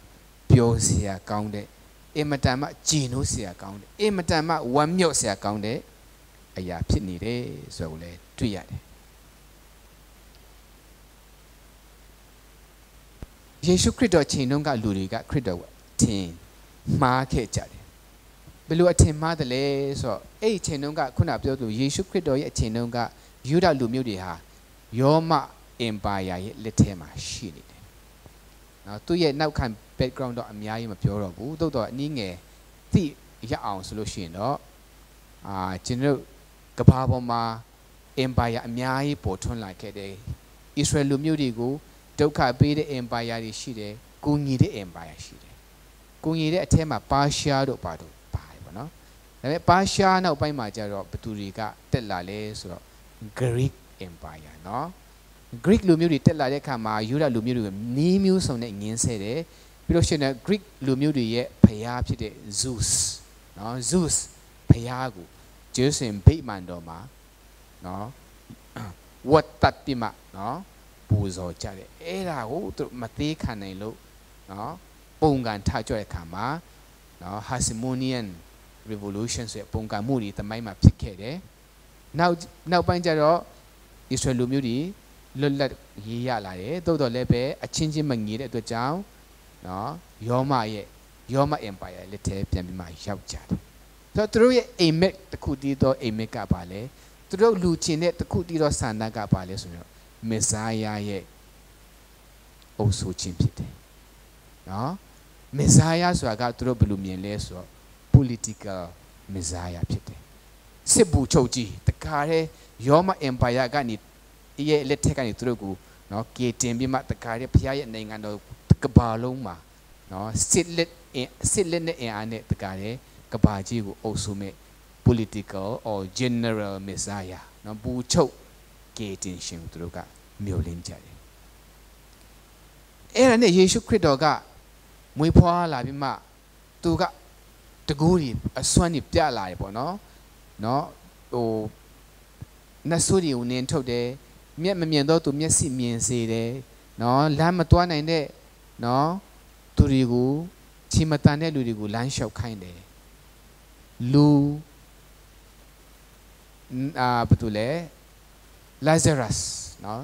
ပျော်စရာကောင်းတဲ့ အင်မတန်မှကြည်နိုးစရာကောင်းတဲ့အင်မတန်မှဝမ်းမြောက်စရာကောင်းတဲ့အရာဖြစ်နေတယ်ဆိုတော့လည်းတွေ့ရတယ်ယေရှုခရစ်တော်ချိန်တုန်းကလူတွေကခရစ်တော်ကိုထင်မှားခဲ့ကြတယ်ဘယ်လိုအထင်မှားတယ်လဲဆိုတော့အဲ့ဒီချိန်တုန်းကခုနပြောသလိုယေရှုခရစ်တော်ရဲ့အချိန်တုန်းကယူဒလူမျိုးတွေဟာယောမအင်ပါယာရဲ့လက်ထဲမှာရှိနေတယ်။နော်သူ့ရဲ့နောက်ခံ background တော့အများကြီးမပြောတော့ဘူးသို့တော့အနည်းငယ်သိရအောင်ဆိုလို့ရှိရင်တော့အာကျွန်တော်ကဘာပေါ်မှာ empire အများကြီးပေါ်ထွန်းလာခဲ့တယ်။ Israel လူမျိုးတွေကိုဒုက္ခပေးတဲ့ empire တွေရှိတယ်၊ကူညီတဲ့ empire ရှိတယ်။ကူညီတဲ့အထက်မှာပါရှားတို့ပါတို့ပါတယ်ပေါ့နော်။ဒါပေမဲ့ပါရှားနောက်ပိုင်းမှာကျတော့ဘသူတွေကတက်လာလဲဆိုတော့ Greek empire နော်။ Greek လူမျိုးတွေတက်လာတဲ့အခါမှာယူဒလူမျိုးတွေကနီးမျိုးစုံနဲ့ငင်းဆဲတယ်။ ပြီးလို့ရှိရင် Greek လူမျိုးတွေရဲ့ဘုရားဖြစ်တဲ့ Zeus နော် Zeus ဘုရားကိုဂျေဆင်ဗိမာန်တော်မှာနော်ဝတ်တတိမနော်ပူဇော်ကြတယ်အဲ့ဒါကိုသူမသေးခံနိုင်လို့နော်ပုံကန်ထကြွတဲ့ခါမှာနော် Hasmonean revolution ဆိုတဲ့ပုံကန်မှုတွေတမိုင်းမှာဖြစ်ခဲ့တယ်နောက်နောက်ပိုင်းကျတော့ Israel လူမျိုးတွေလွတ်လပ်ရေးရလာတယ်သို့တော်လည်းပဲအချင်းချင်းမငြေတဲ့အတွက်ကြောင့် နော်ယောမရဲ့ယောမ empire လက်ထဲပြန်ပြီးမှရောက်ကြတယ်ဆိုတော့သူတို့ရဲ့အိမ်မက်တစ်ခုတည်းသောအိမ်မက်ကပါလေသူတို့လူချင်းတဲ့တစ်ခုတည်းသောဆန္ဒကပါလေဆိုတော့မေဇာယာရဲ့အုပ်စိုးခြင်းဖြစ်တယ်နော်မေဇာယာဆိုတာကသူတို့ဘယ်လိုမြင်လဲဆိုတော့ political မေဇာယာဖြစ်တယ်စစ်ဘူချုပ်ကြီးတခါတည်းယောမ empire ကနေရဲ့လက်ထက်ကနေသူတို့ကိုနော်ကေတင်ပြီးမှတခါတည်းဖျားရဲ့နိုင်ငံတော် ကဘာလုံးမှာနော်စစ်လက်စစ်လက်နဲ့အင်အားနဲ့တခါတည်းကဘာကြီးကိုအုပ်စုမဲ့ political or general messiah နော်ဘူချုပ်ကေတင်ရှင်သူတို့ကမျိုးလင်းကြတယ်အဲ့ဒါနဲ့ယေရှုခရစ်တော်ကမွေးဖွားလာပြီးမှသူကတကူးကြီးအစွမ်းကြီးပြလာတယ်ပေါ့နော်နော်ဟိုနတ်ဆိုးတွေကိုနင်းထုတ်တယ်မျက်မမြင်တော့သူမျက်စိမြင်စေတယ်နော်လမ်းမသွားနိုင်တဲ့ နော်သူတွေကိုချီမတန်တဲ့လူတွေကိုလမ်းလျှောက်ခိုင်းတယ်လူအာဘာတူလဲလာဇာရပ်စ်နော်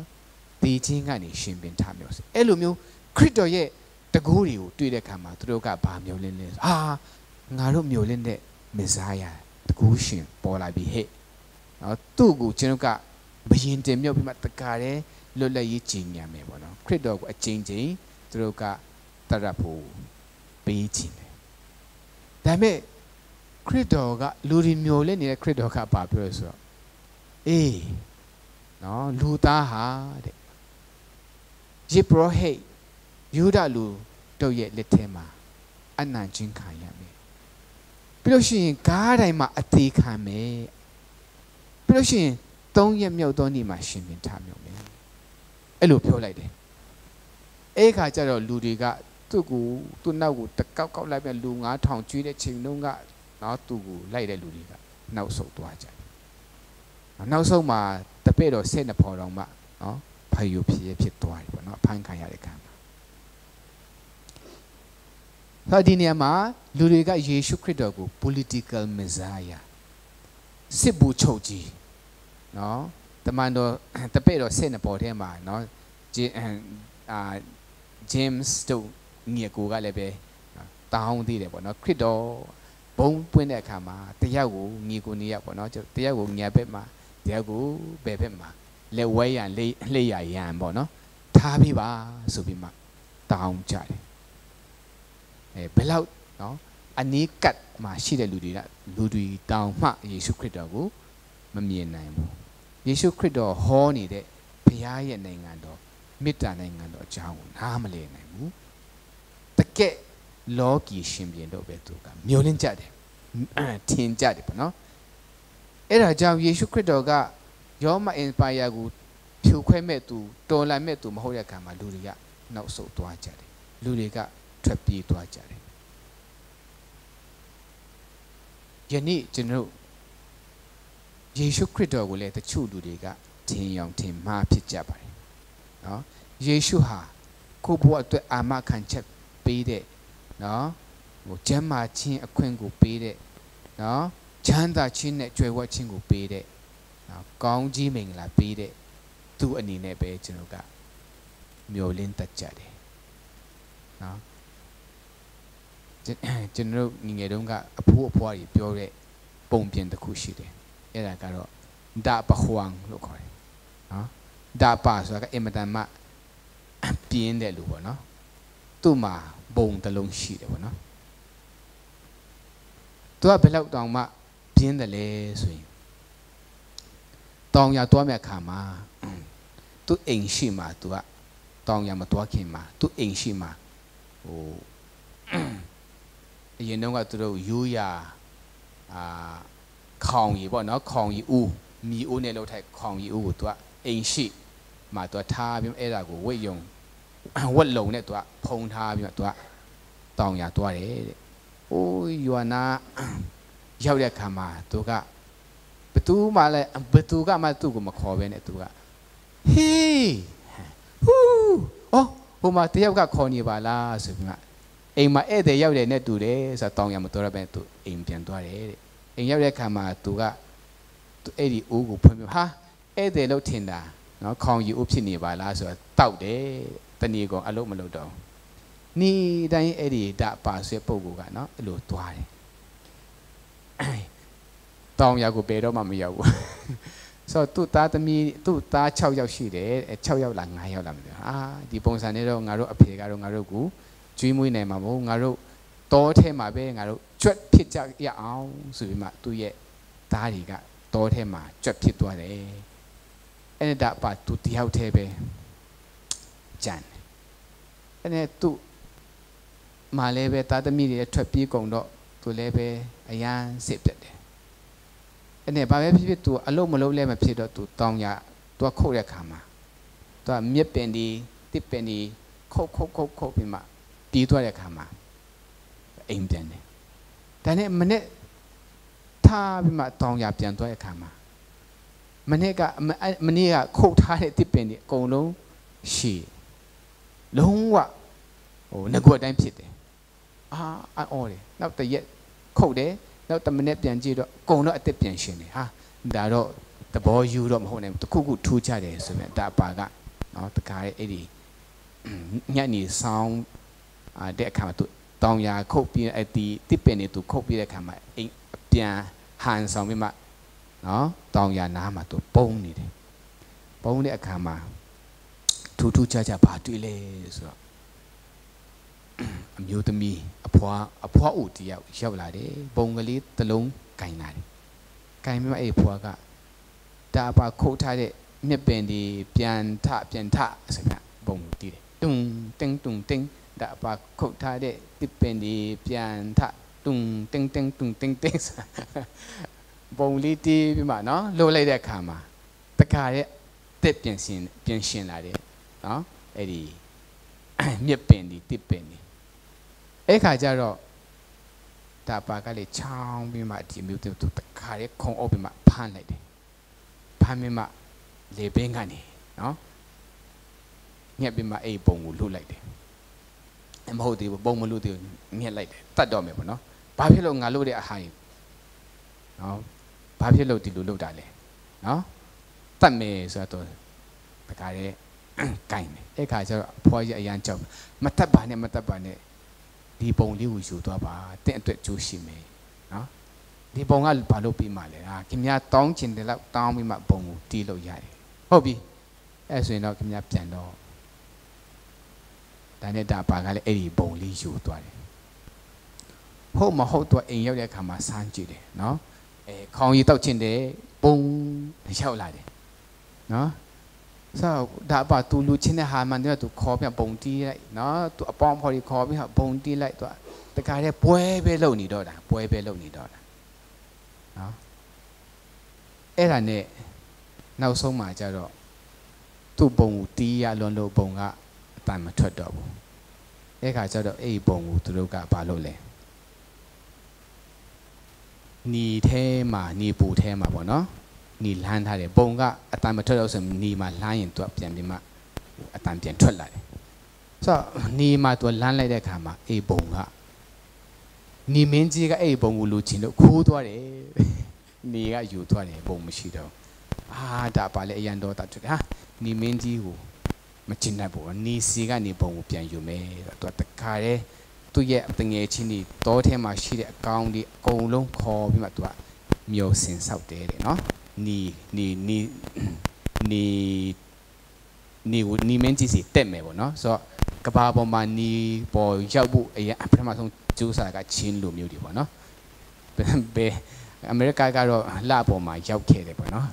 ဒီချင်းကနေရှင်ပင်ထားမျိုးအဲ့လိုမျိုးခရစ်တော်ရဲ့တကူးတွေကိုတွေ့တဲ့အခါမှာသူတို့ကဘာမျိုးလင်းလဲအာငါတို့မျိုးလင်းတဲ့မေဇာယာတကူးရှင်ပေါ်လာပြီဟဲ့နော်သူ့ကိုကျွန်တော်ကဘယင်တင်မြုပ်ပြီးမှတကားတယ်လွတ်လပ်ရေးကြီးညာမယ်ပေါ့နော်ခရစ်တော်ကိုအချိန်ချင်း သူတို့ကတရဖို့ပေးခြင်းတယ်ဒါပေမဲ့ခရစ်တော်ကလူဒီမျိုးလဲနေတဲ့ခရစ်တော်ကဘာပြောလဲဆိုတော့အေးနော်လူသားဟာတဲ့ယေဘရဟိတ်ယူဒလူတို့ရဲ့လက်ထဲမှာအနံ့ချင်းခံရမယ်ပြီးလို့ရှိရင်ကားတိုင်းမှာအသေးခံမယ်ပြီးလို့ရှိရင်သုံးရက်မြောက်သောနေ့မှာရှင်ပြန်ထမြောက်မယ်အဲ့လိုပြောလိုက်တယ် အဲ့ခါကျတော့လူတွေကသူ့ကိုသူ့နောက်ကိုတကောက်ကောက်လိုက်ပြန်လူ9000ကျွေးတဲ့ချိန်တုန်းကနော်သူ့ကိုလိုက်တဲ့လူတွေကနောက်ဆုတ်သွားကြတယ်နောက်ဆုံးမှာတပည့်တော်စိတ်နှဖော်တော်မှနော်ဖယုဖြစ်ရဖြစ်သွားတယ်ပေါ့နော်အဖမ်းခံရတဲ့ခံမှာဆိုဒီနေရာမှာလူတွေကယေရှုခရစ်တော်ကို political messiah စစ်ဘူချုပ်ကြီးနော်တမန်တော်တပည့်တော်စိတ်နှပေါ်ထဲမှာနော်ဂျင်းအာ James တို့ငယ်ကိုကလည်းပဲတောင်းသေးတယ်ပေါ့နော်ခရစ်တော်ဘုံပွင့်တဲ့အခါမှာတယောက်ကိုငယ်ကိုနေရပေါ့နော်တယောက်ကိုညာဘက်မှာတယောက်ကိုဘယ်ဘက်မှာလက်ဝဲရန်လက်လက်ရရန်ပေါ့နော်ထားပြီးပါဆိုပြီးမှတောင်းကြတယ်အဲဘယ်လောက်နော်အနီးကတ်မှာရှိတဲ့လူတွေကလူတွေတောင်းမှယေရှုခရစ်တော်ကိုမမြင်နိုင်ဘူးယေရှုခရစ်တော်ဟောနေတဲ့ဘုရားရဲ့နိုင်ငံတော် မေတ္တာနိုင်ငံတော်အကြောင်းကိုနားမလည်နိုင်ဘူးတကက်လောကီရှင်ပြန်တော့ပဲသူကမျောလင်းကြတယ်ထင်ကြတယ်ပေါ့နော်အဲ့ဒါကြောင့်ယေရှုခရစ်တော်ကယောမအင်ပါယာကိုဖြိုခွဲမဲ့သူတော်လန်မဲ့သူမဟုတ်တဲ့အခါမှာလူတွေကနောက်ဆုတ်သွားကြတယ်လူတွေကထွက်ပြေးသွားကြတယ်ယနေ့ကျွန်တော်ယေရှုခရစ်တော်ကိုလည်းတချို့လူတွေကထင်ယောင်ထင်မှားဖြစ်ကြပါတယ် နော်ယေရှုဟာကိုယ့်ဘဝအတွက်အာမခံချက်ပေးတဲ့နော်ဟိုကျမ်းမာခြင်းအခွင့်ကိုပေးတဲ့နော်ချမ်းသာခြင်းနဲ့ကြွယ်ဝခြင်းကိုပေးတဲ့နော်ကောင်းကြီးမင်္ဂလာပေးတဲ့သူအနေနဲ့ပဲကျွန်တော်ကမျှော်လင့်တတ်ကြတယ်နော်ကျွန်တော်ငငယ်တုန်းကအဖိုးအဖွားကြီးပြောတဲ့ပုံပြင်တစ်ခုရှိတယ်အဲ့ဒါကတော့ဒါပခွန်လို့ခေါ်တယ်နော် ဒါပါဆိုတာကအင်မတန်မှပြင်းတဲ့လူပေါ့နော်သူ့မှာဘုံတစ်လုံးရှိတယ်ပေါ့နော်သူကဘယ်လောက်တောင်မှပြင်းတယ်လဲဆိုရင်တောင်ရသွားမဲ့အခါမှာသူ့အိမ်ရှိမှာသူကတောင်ရမသွားခင်မှာသူ့အိမ်ရှိမှာဟိုအရင်တုန်းကသူတို့ရိုးရာအာခေါင်ရီပေါ့နော်ခေါင်ရီဦးမီဦးနဲ့လောက်ထိုက်ခေါင်ရီဦးကိုသူကအိမ်ရှိ မှာသူကထားပြီးအဲ့ဒါကိုဝိတ်ယုံဝက်လုံနဲ့သူကဖုံထားပြီးတော့သူကတောင်ရသွားတယ်တဲ့။အိုးယွာနာရောက်တဲ့ခါမှာသူကဘသူမှလည်းဘသူကမှသူ့ကိုမခေါ်ဘဲနဲ့သူကဟေးဟူးအော်ဟိုမှာတယောက်ကခေါ်နေပါလားဆိုပြီးမှအိမ်မှာဧည့်သည်ရောက်တယ်နဲ့တူတယ်ဆိုတော့တောင်ရမတော်ရပဲသူအိမ်ပြန်သွားတယ်တဲ့အိမ်ရောက်တဲ့ခါမှာသူကသူအဲ့ဒီအိုးကိုဖွင့်ပြဟာဧည့်သည်လို့ထင်တာ နော်ခေါင်ယူအိုးဖြစ်နေပါလားဆိုတော့တောက်တယ်တဏီကောင်အလုံးမလုံးတော့နီတိုင်းအဲ့ဒီဓာပါဆွဲပုံကနော်အဲ့လိုသွားတယ်တောင်ရကိုဘယ်တော့မှမရောက်ဘူးဆိုတော့သူ့သားသမီးသူ့သား6ယောက်ရှိတယ်6ယောက်လား9ယောက်လားမသိဘူးအာဒီပုံစံနဲ့တော့ငါတို့အဖေကတော့ငါတို့ကိုကျွေးမွေးနိုင်မှာမဟုတ်ငါတို့တောထဲမှာပဲငါတို့ကြွက်ဖြစ်ကြရအောင်ဆိုပြီးမှသူ့ရဲ့သားတွေကတောထဲမှာကြွက်ဖြစ်သွားတယ် အဲ့ဒါပါသူတယောက်တည်းပဲကြံတယ်အဲ့နဲ့သူ့မာလည်းပဲသားသမီးတွေထွက်ပြေးကုန်တော့သူလည်းပဲအရန်စစ်ပြတ်တယ်အဲ့နဲ့ဘာပဲဖြစ်ဖြစ်သူအလုံးမလုံးလဲမဖြစ်တော့သူတောင်းရသူကခုတ်တဲ့ခါမှာသူကမြစ်ပင်ဒီတစ်ပင်ဒီခုတ်ခုတ်ခုတ်ခုတ်ပြီးမှတီးသွားတဲ့ခါမှာအိမ်ပြန်တယ်ဒါနဲ့မနေ့ထားပြီးမှတောင်းရပြန်သွားတဲ့ခါမှာ မနေ့ကမနေ့ကခုတ်ထားတဲ့တစ်ပင်ဒီအကုန်လုံးရှည်လုံးဝဟိုငကွက်တိုင်းဖြစ်တယ်အာအော်တယ်နောက်တရက်ခုတ်တယ်နောက်တမနေ့ပြန်ကြည့်တော့အကုန်တော့အသက်ပြန်ရှင်တယ်ဟာဒါတော့သဘောယူတော့မဟုတ်နိုင်ဘူးတခုခုထူးခြားတယ်ဆိုရင်ဒါပါကနော်တခါရဲ့အဲ့ဒီညနေဆောင်အာတဲ့အခါမှာသူတောင်ယာခုတ်ပြီးအဲ့ဒီတစ်ပင်နေသူခုတ်ပြီးတဲ့အခါမှာအိမ်ပြန်ဟန်ဆောင်ပြီးမှ နော်တောင်ယာနားမှာသူပုံနေတယ်ပုံတဲ့အခါမှာထူးထူးခြားခြားဘာတွေ့လဲဆိုတော့အမျိုးသမီးအဖွားအဖွားအိုတယောက်ရောက်လာတယ်ပုံကလေးတစ်လုံးကင်လာတယ်ကင်ပြီးမှအဲ့ဖွားကဒါပါခုတ်ထားတဲ့မြက်ပင်ဒီပြန်ထပြန်ထဆိုပြီးပုံတီးတယ်တုံတင်းတုံတင်းဒါပါခုတ်ထားတဲ့တစ်ပင်ဒီပြန်ထတုံတင်းတင်းတုံတင်းတင်း ပုံလေးတီးပြီးမှနော်လှုပ်လိုက်တဲ့အခါမှာတခါရဲ့တက်ပြန်ရှင်ပြန်ရှင်လာတယ်နော်အဲ့ဒီမြက်ပင်ဒီတစ်ပင်ဒီအဲ့ခါကျတော့ဒါပါကလေးချောင်းပြီးမှဒီမျိုးသူတခါလေးခုံအုပ်ပြီးမှဖမ်းလိုက်တယ်ဖမ်းပြီးမှလေပင်ကနေနော်ညက်ပြီးမှအဲ့ပုံကိုလွတ်လိုက်တယ်အမဟုတ်သေးဘူးပုံမလွတ်သေးဘူးညက်လိုက်တယ်တတ်တော့မယ်ပေါ့နော်ဘာဖြစ်လို့ငါလွတ်တဲ့အဟာကြီးနော် ဘာဖြစ်လို့ဒီလိုလွတ်တာလဲနော်တတ်မယ်ဆိုတော့တခါလေးကင်တယ်အဲ့ခါကျတော့အဖွားကြီးအရန်ကြောက်မတတ်ပါနဲ့မတတ်ပါနဲ့ဒီပုံလေးကိုယူသွားပါတင့်အတွက်ကြိုးရှိမယ်နော်ဒီပုံကဘာလို့ပြီးမှလဲဟာခင်ဗျားတောင်းချင်တယ်လောက်တောင်းပြီးမှပုံကိုတီးလို့ရတယ်ဟုတ်ပြီအဲ့ဆိုရင်တော့ခင်ဗျားပြန်တော့ဒါနဲ့ဒါပါကလည်းအဲ့ဒီပုံလေးယူသွားတယ်ဟုတ်မဟုတ်တော့အိမ်ရောက်တဲ့အခါမှာစမ်းကြည့်တယ်နော် အဲခေါင်းရည်တောက်ချင်တယ်ပုံရောက်လာတယ်နော်ဆိုတော့ဒါပါသူလူချင်းတဲ့ဟာမှန်တယ်သူခေါ်ပြန်ပုံတီးလိုက်နော်သူအပေါင်းဖော်ကြီးခေါ်ပြီးဟာပုံတီးလိုက်သူတခါတည်းပွဲပဲလုံနေတော့တာပွဲပဲလုံနေတော့တာနော်အဲ့ဒါနဲ့နောက်ဆုံးမှကျတော့သူ့ပုံကိုတီးရလွန်လို့ပုံကအတန်မထွက်တော့ဘူးအဲ့ခါကျတော့အဲ့ဒီပုံကိုသူတို့ကဘာလုပ်လဲ ညီထဲမှာညီပူထဲမှာပေါ့နော်နီလန်းထားတယ်ပုံကအတန်မထွက်တော့ဆိုနီမှာလှမ်းရင်သူကပြန်ပြီးမှအတန်ပြန်ထွက်လာတယ်ဆိုတော့နီမှာသူလန်းလိုက်တဲ့အခါမှာအေးပုံကနီမင်းကြီးကအဲ့ပုံကိုလူချင်းလို့ခိုးသွားတယ်နီကယူသွားတယ်ပုံမရှိတော့အာဒါပါလေအရန်တော့တာထွက်ဟာနီမင်းကြီးကိုမချင်တတ်ဘူးနီစီကနေပုံကိုပြန်ယူမယ်သူကတခါတည်း သူ့ရဲ့တငယ်ချင်းတွေတောထဲမှာရှိတဲ့အကောင်တွေအကုန်လုံးခေါ်ပြီးမှသူကမျိုးစင်ဆောက်တယ်တဲ့နော်နီနီနီနီနီနီမင်းကြီးစီတက်မယ်ပေါ့နော်ဆိုတော့ကဘာပေါ်မှာနီပေါ်ရောက်ဖို့အရင်ပထမဆုံးကျူးစာကချင်းလိုမျိုးတွေပေါ့နော်ဘယ်အမေရိကကတော့လှပေါ်မှာရောက်ခဲ့တယ်ပေါ့နော်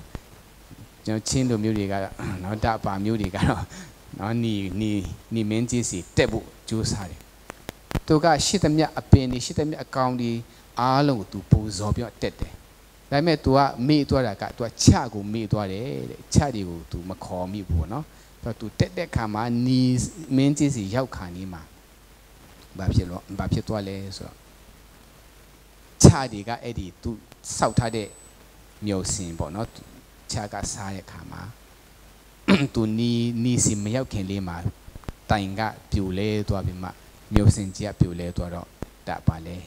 ကျွန်တော်ချင်းလိုမျိုးတွေကတော့နော်တပါမျိုးတွေကတော့နော်နီနီနီမင်းကြီးစီတက်ဖို့ကျူးစာတယ် သူကရှစ်သမျှအပင်တွေရှစ်သမျှအကောင်တွေအားလုံးကိုသူပူဇော်ပြီးတက်တယ်ဒါပေမဲ့ तू ကမေ့သွားတာက तू ကချကိုမေ့သွားတယ်တဲ့ချတွေကို तू မခေါ်မိဘူးပေါ့နော်ဆိုတော့ तू တက်တဲ့ခါမှာနီမင်းကြီးစီရောက်ခါနေမှာဘာဖြစ်လို့ဘာဖြစ်သွားလဲဆိုတော့ချတွေကအဲ့ဒီ तू စောက်ထားတဲ့မြို့စင်ပေါ့နော်ချကစားတဲ့ခါမှာ तू နီနီစီမရောက်ခင်လေးမှာတိုင်ကပြူလဲသွားပြီးမှ မြို့စင်ကြီးကပြူလဲသွားတော့ဒါပါလဲ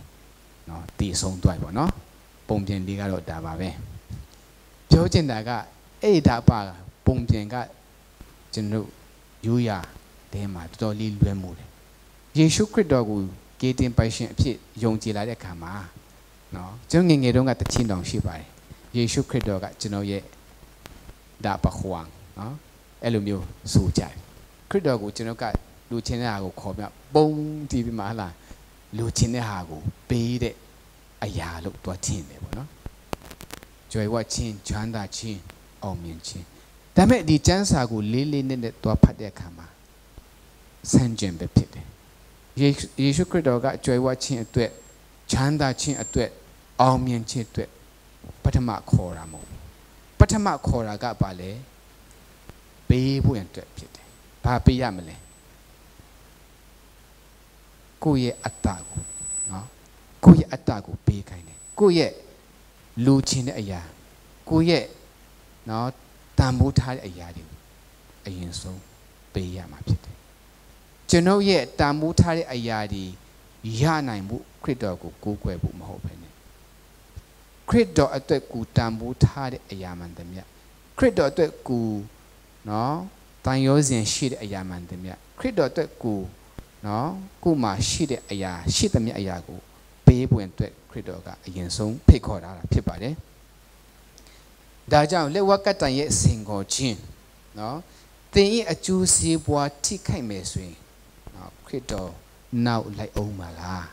နော်တည်ဆုံးသွားပြီပေါ့နော်ပုံပြင်လေးကတော့ဒါပါပဲပြောချင်တာကအဲ့ဒါပါပုံပြင်ကကျွန်တော်ယူရတဲမှာတော်တော်လေးလွဲမှုတယ်ယေရှုခရစ်တော်ကိုကေတင်ပိုင်ရှင်အဖြစ်ယုံကြည်လာတဲ့အခါမှာနော်ကျွန်တော်ငယ်ငယ်တုန်းကတချင်းတောင်ရှိပါတယ်ယေရှုခရစ်တော်ကကျွန်တော်ရဲ့ဒါပခွန်နော်အဲ့လိုမျိုးဆိုကြတယ်ခရစ်တော်ကိုကျွန်တော်က လူချင်းတဲ့ဟာကိုခေါ်ပြပုံတီးပြီးမှဟလာလူချင်းတဲ့ဟာကိုပေးတဲ့အရာလို့တွားထင်တယ်ပေါ့နော်ကြွယ်ဝချင်းချမ်းသာချင်းအောင်မြင်ချင်းဒါပေမဲ့ဒီကျမ်းစာကိုလေးလေးနက်နက်တွားဖတ်တဲ့အခါမှာဆန့်ကျင်ပဲဖြစ်တယ်ယေရှုခရစ်တော်ကကြွယ်ဝချင်းအတွက်ချမ်းသာချင်းအတွက်အောင်မြင်ခြင်းအတွက်ပထမခေါ်တာမဟုတ်ပထမခေါ်တာကဘာလဲပေးဖို့ရအတွက်ဖြစ်တယ်ဘာပေးရမလဲ ကိုယ့်ရဲ့အတ္တကိုနော်ကိုယ့်ရဲ့အတ္တကိုပေးခိုင်းတယ်ကိုယ့်ရဲ့လူချင်းတဲ့အရာကိုယ့်ရဲ့နော်တန်ဖိုးထားတဲ့အရာတွေကိုအရင်ဆုံးပေးရမှာဖြစ်တယ်ကျွန်ုပ်ရဲ့တန်ဖိုးထားတဲ့အရာတွေရနိုင်မှုခရစ်တော်ကိုကိုးကွယ်ဖို့မဟုတ်ဘဲနဲ့ခရစ်တော်အတွက်ကိုတန်ဖိုးထားတဲ့အရာမှန်တည်းမြတ်ခရစ်တော်အတွက်ကိုနော်တန်ရောစဉ်ရှိတဲ့အရာမှန်တည်းမြတ်ခရစ်တော်အတွက်ကို နော်ကိုမှရှိတဲ့အရာရှိသမျှအရာကိုပေးပွင့်အတွက်ခရစ်တော်ကအရင်ဆုံးဖိတ်ခေါ်ထားတာဖြစ်ပါတယ်။ဒါကြောင့်လက်ဝက်ကတိုင်ရဲ့စင်ခေါ်ခြင်းနော်တင်ရဲ့အကျိုးစီးပွားထိခိုက်မယ်ဆိုရင်နော်ခရစ်တော်နောက်လိုက်အောင်ပါလား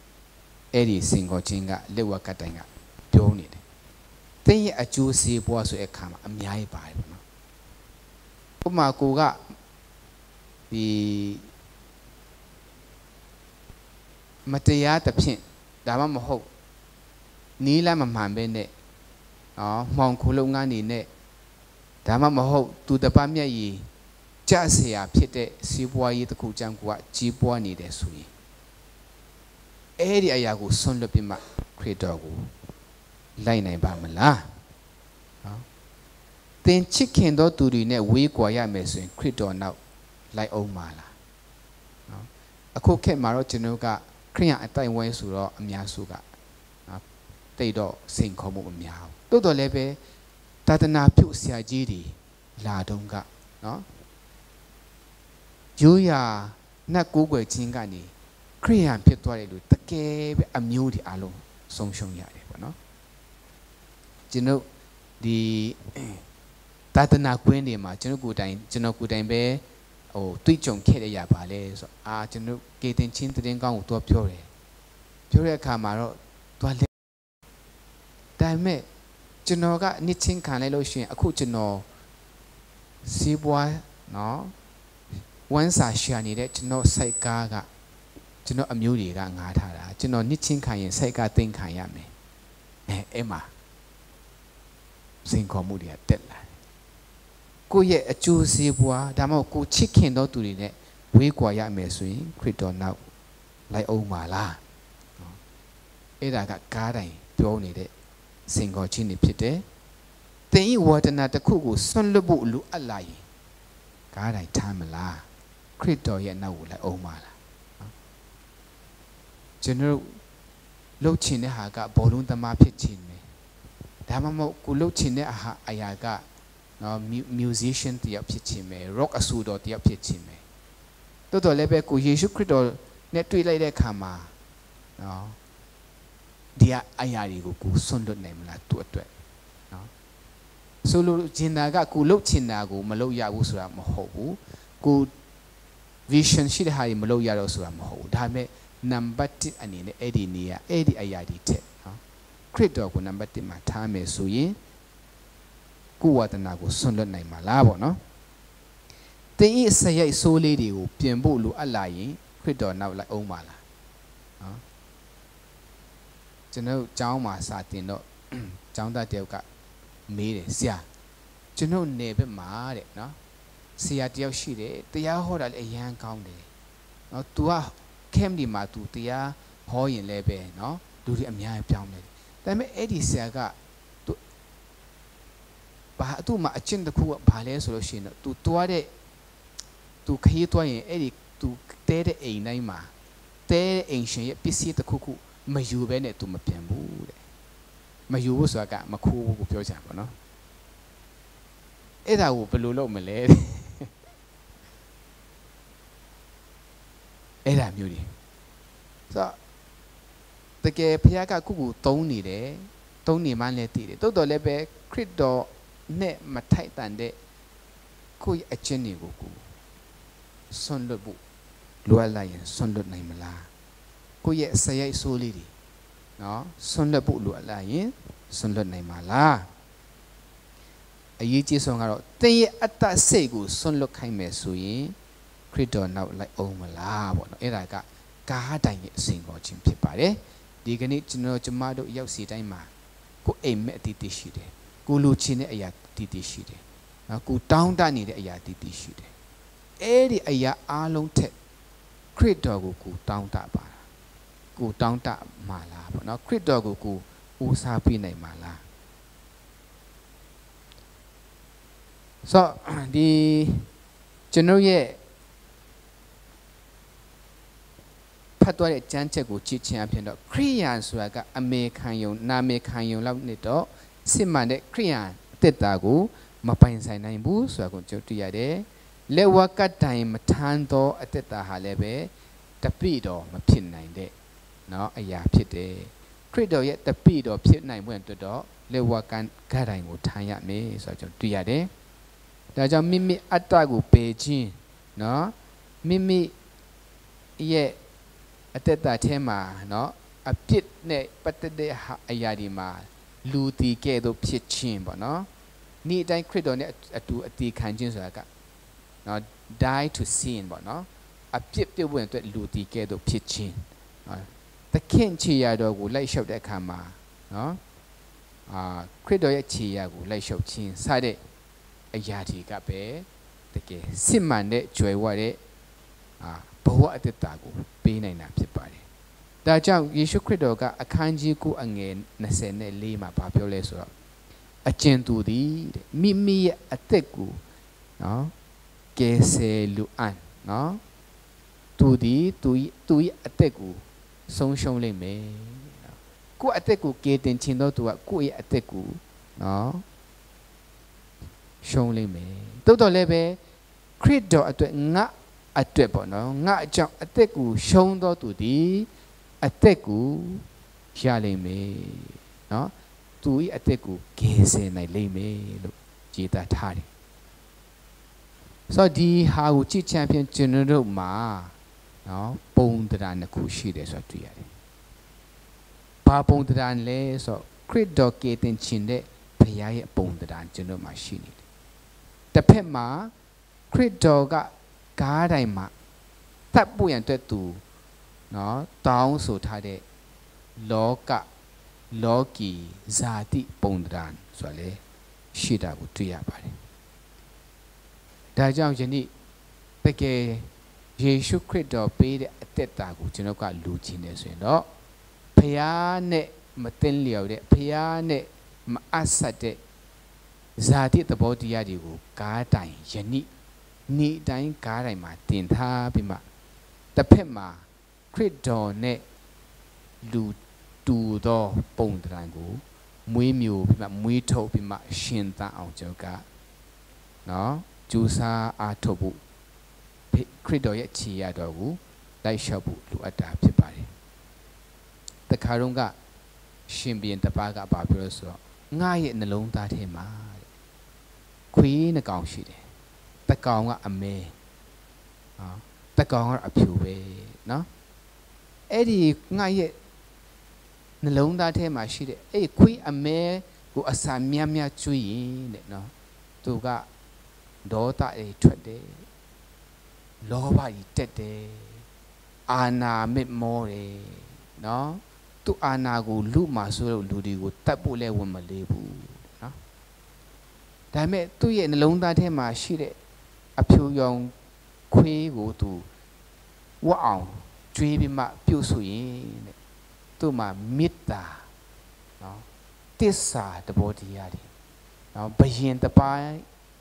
။အဲ့ဒီစင်ခေါ်ခြင်းကလက်ဝက်ကတိုင်ကပြောနေတယ်။တင်ရဲ့အကျိုးစီးပွားဆိုတဲ့အခါမှာအများကြီးပါတယ်ပေါ့နော်။ဥပမာကိုကဒီ မတရားသဖြင့်ဒါမှမဟုတ်နီးလမ်းမမှန်ပဲနဲ့နော်မှောင်ခိုးလုံးကနေနဲ့ဒါမှမဟုတ်သူတပတ်မျက်ရည်ကြဆရာဖြစ်တဲ့စီးပွားရေးတစ်ခုကြောင့်ကကြီးပွားနေတယ်ဆိုရင်အဲ့ဒီအရာကိုဆွန့်လွတ်ပြီးမှခရစ်တော်ကိုလိုက်နိုင်ပါမလားနော်သင်ချစ်ခင်သောသူတွေနဲ့ဝေးကွာရမယ်ဆိုရင်ခရစ်တော်နောက်လိုက်အောင်ပါလားနော်အခုခေတ်မှာတော့ကျွန်တော်က ခရိယအတိုင်ဝဲဆိုတော့အများစုကနော်တိတ်တော့စိန်ခေါ်မှုမများဘူးတိုးတော်လည်းပဲသာသနာပြုဆရာကြီးတွေလာတုန်းကနော်ရိုးရာနတ်ကိုးကွယ်ခြင်းကနေခရိယံဖြစ်သွားတယ်လို့တကယ်ပဲအမျိုးဒီအလုံးဆုံးရှုံးရတယ်ပေါ့နော်ကျွန်တော်ဒီသာသနာကွင်းတွေမှာကျွန်တော်ကိုယ်တိုင်ကျွန်တော်ကိုယ်တိုင်ပဲ ဟိုတွေ့ကြုံခဲ့ရရပါလဲဆိုအာကျွန်တော်ကေတင်ချင်းတရင်ကောင်းကိုတော့ပြောတယ်ပြောတဲ့အခါမှာတော့သွားလဲဒါပေမဲ့ကျွန်တော်ကနှစ်ချင်းခံလိုက်လို့ရှိရင်အခုကျွန်တော်စီးပွားနော်ဝမ်းစာရှာနေတဲ့ကျွန်တော်စိုက်ကားကကျွန်တော်အမျိုးတွေကငားထားတာကျွန်တော်နှစ်ချင်းခံရင်စိုက်ကားသိမ့်ခံရမယ်အဲအဲ့မှာစိန်ခေါ်မှုတွေကတက်လာတယ် ကိုယ့်ရဲ့အကျိုးစီးပွားဒါမှမဟုတ်ကိုချစ်ခင်သောသူတွေနဲ့ဝေးကွာရမယ်ဆိုရင်ခရစ်တော်နောက်လိုက်အောင်ပါလားနော်အဲ့ဒါကကားတိုင်းပြောနေတဲ့စင်ခေါ်ခြင်းတွေဖြစ်တယ်သင်ဤဝါဒနာတစ်ခုကိုဆွန့်လွတ်ဖို့လိုအပ်လာရင်ကားတိုင်းထားမလားခရစ်တော်ရဲ့နောက်ကိုလိုက်အောင်ပါလားနော်ကျွန်တော်လှုပ်ချင်တဲ့ဟာကဘောလုံးသမားဖြစ်ခြင်းပဲဒါမှမဟုတ်ကိုလှုပ်ချင်တဲ့အဟာအရာက နော် musician တယောက်ဖြစ်ခြင်းပဲ rock အဆူတော်တယောက်ဖြစ်ခြင်းပဲတော်တော်လည်းပဲကိုယေရှုခရစ်တော်နဲ့တွေ့လိုက်တဲ့အခါမှာနော်ဒီအရာတွေကိုကိုဆွန့်လွတ်နိုင်မလားသူ့အတွက်နော်ဆိုလိုချင်တာကကိုလှုပ်ချင်တာကိုမလုပ်ရဘူးဆိုတာမဟုတ်ဘူးကို vision ရှိတဲ့ဟာတွေမလုပ်ရတော့ဆိုတာမဟုတ်ဘူးဒါပေမဲ့ number 1အနေနဲ့အဲ့ဒီနေရာအဲ့ဒီအရာတွေထက်နော်ခရစ်တော်ကို number 1မှာထားမယ်ဆိုရင် ကုဝတနာကိုဆွန့်လွတ်နိုင်မှာလားပေါ့နော်သင်ဤအစရိုက်ဆိုးလေးတွေကိုပြင်ဖို့လိုအပ်လာရင်ခရစ်တော်နောက်လိုက်အောင်ပါလားနော်ကျွန်တော်ကျောင်းမှာစာတင်တော့ကျောင်းသားတယောက်ကမေးတယ်ဆရာကျွန်တော်နေဘက်မှာတဲ့နော်ဆရာတယောက်ရှိတယ်တရားဟောတာလည်းအရန်ကောင်းတယ်နော် तू က camp ဒီမှာ तू တရားဟောရင်လည်းပဲနော်လူတွေအများကြီးပြောင်းတယ်ဒါပေမဲ့အဲ့ဒီဆရာက ဘာသူ့မှာအကျင့်တစ်ခုကဘာလဲဆိုလို့ရှိရင်တော့ तू တွားတဲ့ तू ခရီးတွားရင်အဲ့ဒီ तू တဲတဲ့အိမ်တိုင်းမှာတဲတဲ့အိမ်ရှင်ရဲ့ပစ္စည်းတစ်ခုခုမယူဘဲနဲ့ तू မပြန်ဘူးတဲ့မယူဘူးဆိုတာကမခိုးဘူးကိုပြောကြပါတော့အဲ့ဒါကိုဘယ်လိုလုပ်မလဲတဲ့အဲ့ဒါမျိုးတွေဆိုတော့တကယ်ဖခင်ကခုကိုတုံးနေတယ်တုံးနေမှလည်းတည်တယ်တိုးတော်လည်းပဲခရစ်တော် နဲ့မထိုက်တန်တဲ့ကိုယ့်ရဲ့အချင်းတွေကိုကိုဆွန့်လွတ်ဖို့လိုအပ်လိုက်ရင်ဆွန့်လွတ်နိုင်မလားကိုယ့်ရဲ့ဆရိုက်ဆိုးလေးတွေနော်ဆွန့်လွတ်ဖို့လိုအပ်လိုက်ရင်ဆွန့်လွတ်နိုင်မှာလားအရေးကြီးဆုံးကတော့တင်းရဲ့အတ္တစိတ်ကိုဆွန့်လွတ်ခိုင်းမယ်ဆိုရင်ခရစ်တော်နောက်လိုက်အောင်မလားပေါ့နော်အဲ့ဒါကကားတိုင်ရဲ့အစဉ်ခေါ်ခြင်းဖြစ်ပါတယ်ဒီကနေ့ကျွန်တော်ကျမတို့ရောက်စီတိုင်းမှာကိုအိမ်မက်အတီးတီးရှိတယ် ကိုလူချင်းတဲ့အရာတီးတီးရှိတယ်နော်ကိုတောင်းတနေတဲ့အရာတီးတီးရှိတယ်အဲ့ဒီအရာအားလုံးထက်ခရစ်တော်ကိုကိုတောင်းတပါတာကိုတောင်းတမှာလားပေါ့နော်ခရစ်တော်ကိုကိုဦးစားပေးနိုင်မှာလားဆိုတော့ဒီကျွန်တော်ရဲ့ဖတ်သွားတဲ့ကျမ်းချက်ကိုကြည့်ခြင်းအဖြစ်တော့ခရိယန်ဆိုတာကအမေခံယုံနာမေခံယုံလောက်နေတော့ စစ်မှန်တဲ့ခရိယန်အသက်တာကိုမပိုင်ဆိုင်နိုင်ဘူးဆိုတာကိုကျွန်တော်တွေ့ရတယ်လက်ဝက်ကတိုင်မထမ်းသောအသက်တာဟာလည်းပဲတပိတော်မဖြစ်နိုင်တဲ့เนาะအရာဖြစ်တယ်ခရစ်တော်ရဲ့တပိတော်ဖြစ်နိုင်မှုအတွက်တော့လက်ဝက်ကဂတ်တိုင်ကိုထမ်းရမယ်ဆိုတော့ကျွန်တော်တွေ့ရတယ်ဒါကြောင့်မိမိအတ္တကိုပယ်ခြင်းเนาะမိမိရဲ့အသက်တာထဲမှာเนาะအပြစ်နဲ့ပတ်သက်တဲ့အရာဒီမှာ လူတီကဲ့သို့ဖြစ်ခြင်းပေါ့နော်ဤအတိုင်းခရစ်တော်နဲ့အတူအတီခံခြင်းဆိုတာကနော် die to sin ပေါ့နော်အပြစ်ပြုတ်ဝင်အတွက်လူတီကဲ့သို့ဖြစ်ခြင်းနော်သခင်ခြေရတော်ကိုလိုက်လျှောက်တဲ့အခါမှာနော်အာခရစ်တော်ရဲ့ခြေရကိုလိုက်လျှောက်ခြင်းစတဲ့အရာတွေကပဲတကယ်စစ်မှန်တဲ့ကြွယ်ဝတဲ့အာဘဝအတ္တကိုပေးနိုင်တာဖြစ်ပါတယ် ဒါဒါကြောင့်ယေရှုခရစ်တော်ကအခန်းကြီး9အငယ်24မှာဗာပြောလဲဆိုတော့အကျဉ်သူသည်တဲ့မိမိရဲ့အသက်ကိုနော်ကယ်ဆယ်လူအံ့နော်သူသည်သူသူရဲ့အသက်ကိုဆုံးရှုံးလိမ့်မယ်နော်ကိုယ့်အသက်ကိုကယ်တင်ခြင်းတော့သူကကိုယ့်ရဲ့အသက်ကိုနော်ရှုံးလိမ့်မယ်တိုးတော်လည်းပဲခရစ်တော်အတွက်ငါအတွက်ပေါ့နော်ငါအကြောင်းအသက်ကိုရှုံးတော့သူသည် အသက်ကိုရလိမ့်မယ်နော်သူ၏အသက်ကိုကယ်ဆယ်နိုင်လိမ့်မယ်လို့ကြေတာထားတယ်ဆိုတော့ဒီဟာကိုကြည့်ချင်ဖြင့်ကျွန်တော်တို့မှာနော်ပုံတရားနှစ်ခုရှိတယ်ဆိုတော့တွေ့ရတယ်ဘာပုံတရားလဲဆိုတော့ခရစ်တော်ကယ်တင်ခြင်းတဲ့ဘုရားရဲ့ပုံတရားကျွန်တော်မှာရှိနေတယ်တစ်ဖက်မှာခရစ်တော်ကကားတိုင်းမှာတတ်ဖို့ရန်အတွက်သူ နော်တောင်းဆိုထားတဲ့လောကလောကီဇာတိပုံတံဆိုလေရှိတာကိုတွေ့ရပါတယ်ဒါကြောင့်ယနေ့တကယ်ယေရှုခရစ်တော်ပေးတဲ့အသက်တာကိုကျွန်တော်ကလူချင်းနေဆိုရင်တော့ဖះနဲ့မသိလျော်တဲ့ဖះနဲ့မအပ်ဆက်တဲ့ဇာတိသဘောတရားတွေကိုကားတိုင်ယနေ့နေ့တိုင်းကားတိုင်မှာတင်ထားပြီးမှတစ်ဖက်မှာခ ရစ်တော်နဲ့လူတူသောပုံတံကိုမွေးမျိုးပြီးမှမွေးထုတ်ပြီးမှရှင်သန်အောင်ကျွန်တော်ကနော်ကြိုးစားအားထုတ်ဖို့ခရစ်တော်ရဲ့ခြေရတော်ကိုလိုက်လျှောက်ဖို့လိုအပ်တာဖြစ်ပါတယ်တခါတော့ကရှင်ပြန်တပါးကဘာပြောလဲဆိုတော့ငါရဲ့နှလုံးသားထဲမှာခွေးနှကောင်ရှိတယ်တကောင်ကအမဲနော်တကောင်ကအဖြူပဲနော် အဲ့ဒီငါရဲ့နှလုံးသားထဲမှာရှိတဲ့အဲ့ခွေးအမဲကိုအစာများများကျွေးရင်တဲ့နော်သူကဒေါသတွေထွက်တယ်လောဘကြီးတက်တယ်အာနာမစ်မောတယ်နော်သူအာနာကိုလူမှာဆိုလို့လူတွေကိုတတ်ဖို့လဲဝင်မလေးဘူးနော်ဒါပေမဲ့သူ့ရဲ့နှလုံးသားထဲမှာရှိတဲ့အဖြူရောင်ခွေးကိုသူဝတ်အောင် ကျွေးပြီးမှပြုတ်ဆိုရင်တဲ့သူ့မှာမေတ္တာနော်တစ္ဆာတဘောတရားတွေနော်ဘယင်တပိုင်း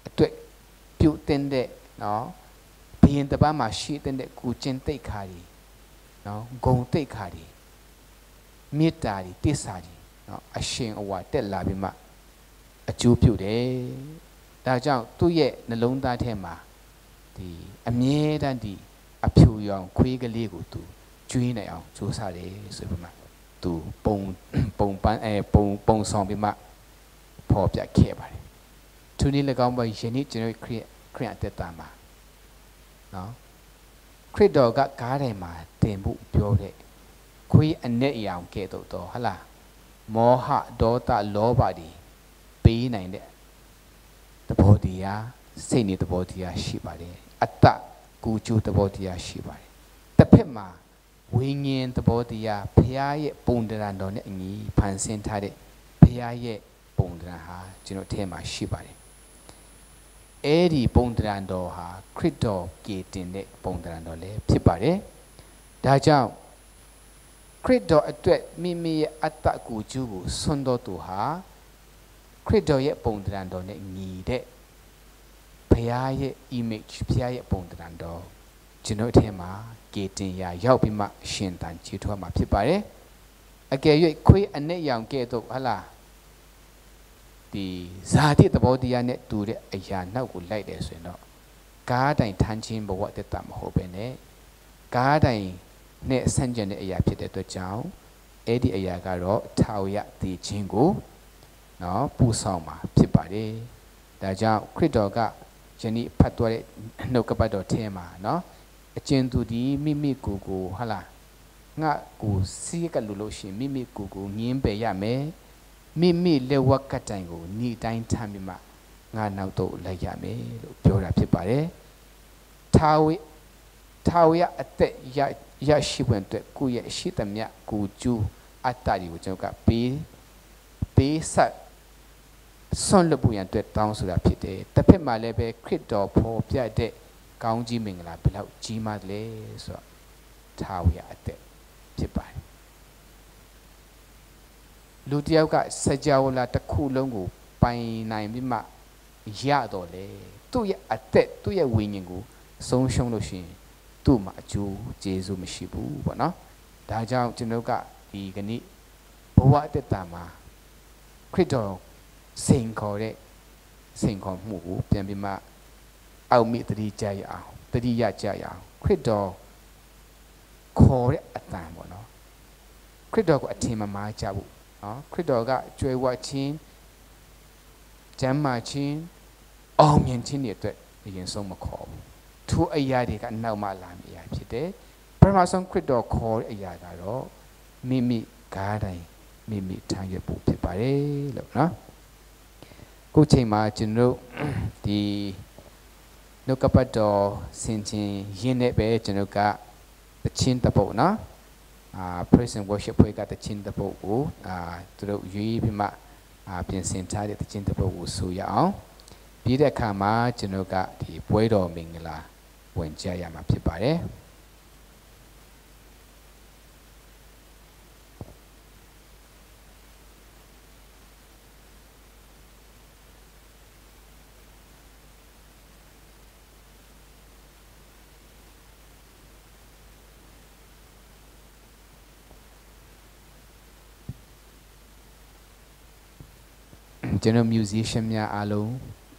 အတွက်ပြုတ်တင်တဲ့နော်ဘယင်တပိုင်းမှာရှိတဲ့ကုကျင်တိတ်ခါတွေနော်ဂုံတိတ်ခါတွေမေတ္တာတွေတစ္ဆာတွေနော်အရှင်အဝါတက်လာပြီးမှအကျိုးပြုတယ်ဒါကြောင့်သူ့ရဲ့နှလုံးသားထဲမှာဒီအမြဲတမ်းဒီ အဖြူရောင်ခွေးကလေးကိုသူကျွေးနိုင်အောင်စူးစမ်းတယ်ဆိုပြီးမှသူပုံပုံပန်းအဲပုံပုံဆောင်ပြီးမှဖော်ပြခဲ့ပါတယ်သူနည်း၎င်းပဲယနေ့ကျွန်တော်ခရစ်ခရစ်အသက်တာမှာနော်ခရစ်တော်ကကားတိုင်းမှာတင်ဖို့ပြောတဲ့ခွေးအနက်အရောင်ကဲ့သို့တော့ဟလားမောဟဒေါသလောဘတွေပေးနိုင်တဲ့သဘောတရားစိတ်နေသဘောတရားရှိပါတယ်အတ္တ ကူကျူသဘောတရားရှိပါတယ်တစ်ဖက်မှာဝိညာဉ်သဘောတရားဖះရဲ့ပုံတရံတော်နဲ့အညီဖန်ဆင်းထားတဲ့ဖះရဲ့ပုံတရံဟာကျွန်တော်ထဲမှာရှိပါတယ်အဲ့ဒီပုံတရံတော်ဟာခရစ်တော်ကေတင်တဲ့ပုံတရံတော်လည်းဖြစ်ပါတယ်ဒါကြောင့်ခရစ်တော်အတွက်မိမိရဲ့အတ္တကူကျူကိုဆွံ့တော်သူဟာခရစ်တော်ရဲ့ပုံတရံတော်နဲ့ညီတဲ့ဘု ရားရဲ့ image ဘုရားရဲ့ပုံသဏ္ဍာန်တော်ကျွန်တော်အထင်မှာကေတင်ရာရောက်ပြီးမှရှင်တန်ခြေထွက်မှာဖြစ်ပါတယ်အကယ်၍ခွေးအနဲ့ရောင်ကဲ့သို့ဟလားဒီဇာတိသဘောတရားနဲ့တူတဲ့အရာနောက်ကိုလိုက်တယ်ဆိုရင်တော့ကားတိုင်ထမ်းခြင်းဘဝတတမဟုတ်ပဲနဲ့ကားတိုင်နဲ့ဆန့်ကျင်တဲ့အရာဖြစ်တဲ့အတွက်ကြောင့်အဲ့ဒီအရာကတော့ထာဝရတည်ခြင်းကိုနော်ပူဆောင်မှာဖြစ်ပါတယ်ဒါကြောင့်ခရစ်တော်က ယနေ့ဖတ်သွားတဲ့နှုတ်ကပတ်တော်ထဲမှာနော်အကျဉ်သူဒီမိမိကိုယ်ကိုဟလာငါကိုစီးကလူလို့ရှင်မိမိကိုယ်ကိုငင်းပယ်ရမယ်မိမိလက်ဝက်ကတိုင်ကိုညှိတိုင်းထမ်းပြီးမှငါနောက်တော့လိုက်ရမယ်လို့ပြောတာဖြစ်ပါတယ်ထာဝေထာဝေအသက်ရရရှိဝင်အတွက်ကိုယ့်ရဲ့ရှိသမျှကိုကျူးအတ္တတွေကိုကျွန်တော်ကပေးပေးဆက် ဆွန့်လွတ်ဖို့ရန်အတွက်တောင်းဆိုတာဖြစ်တယ်။တစ်ဖက်မှာလည်းပဲခရစ်တော်ဖော်ပြတဲ့ကောင်းကြီးမင်္ဂလာဘယ်လောက်ကြီးမားတယ်လဲဆိုတော့ထာဝရအသက်ဖြစ်ပါတယ်လူတစ်ယောက်ကစကြဝဠာတစ်ခုလုံးကိုပိုင်နိုင်ပြီးမှရတော့လေသူ့ရဲ့အသက်သူ့ရဲ့ဝိညာဉ်ကိုဆုံးရှုံးလို့ရှိရင်သူ့မှာအကျိုးကျေးဇူးမရှိဘူးပေါ့နော်ဒါကြောင့်ကျွန်တော်ကဒီကနေ့ဘဝအတ္တမှာခရစ်တော် စိန်ခေါ်တဲ့စိန်ခေါ်မှုကိုပြန်ပြီးမှအောက်မိတတိကြရအောင်တတိယကြရအောင်ခရစ်တော်ခေါ်တဲ့အတန်ပေါ့နော်ခရစ်တော်ကိုအထင်မမှားကြဘူးနော်ခရစ်တော်ကကြွယ်ဝခြင်းကျမ်းမာခြင်းအောင်မြင်ခြင်းတွေအတွက်အရင်ဆုံးမခေါ်ဘူးထိုအရာတွေကနောက်မှလာမယ့်အရာဖြစ်တယ်ပထမဆုံးခရစ်တော်ခေါ်တဲ့အရာကတော့မိမိကားတိုင်းမိမိထမ်းရဖို့ဖြစ်ပါတယ်လို့နော် ခုချိန်မှာကျွန်တော်ဒီနှုတ်ကပတ်တော်ဆင်ခြင်ရင်းနဲ့ပဲကျွန်တော်ကတချင်းတပုတ်နော်အာ praise and worship ဖွဲ့ကတချင်းတပုတ်ကိုအာသူတို့ရွေးပြီးမှအာပြင်ဆင်ထားတဲ့တချင်းတပုတ်ကိုဆိုရအောင်ပြီးတဲ့အခါမှာကျွန်တော်ကဒီပွဲတော်မင်္ဂလာဝင်ကြရမှာဖြစ်ပါတယ် ကျွန်တော် musician များအားလုံး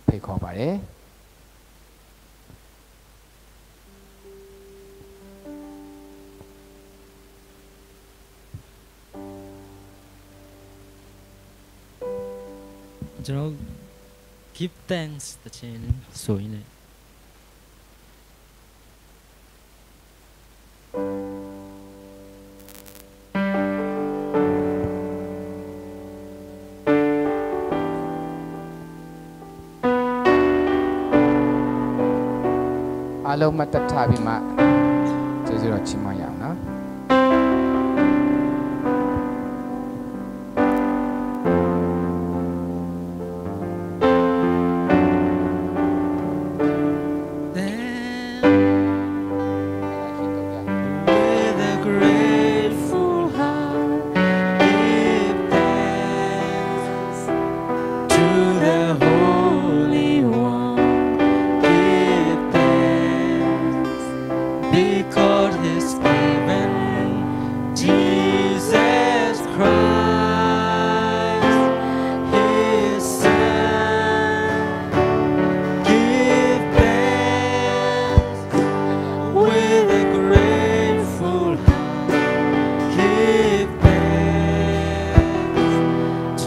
ဖိတ်ခေါ်ပါတယ်ကျွန်တော် give thanks တခြင်းဆိုရင် လည်းအားလုံးမတ်တတ်ထားပြီးမှကျေးဇူးတော်ချီးမွမ်းရအောင်နော်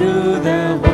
to the Holy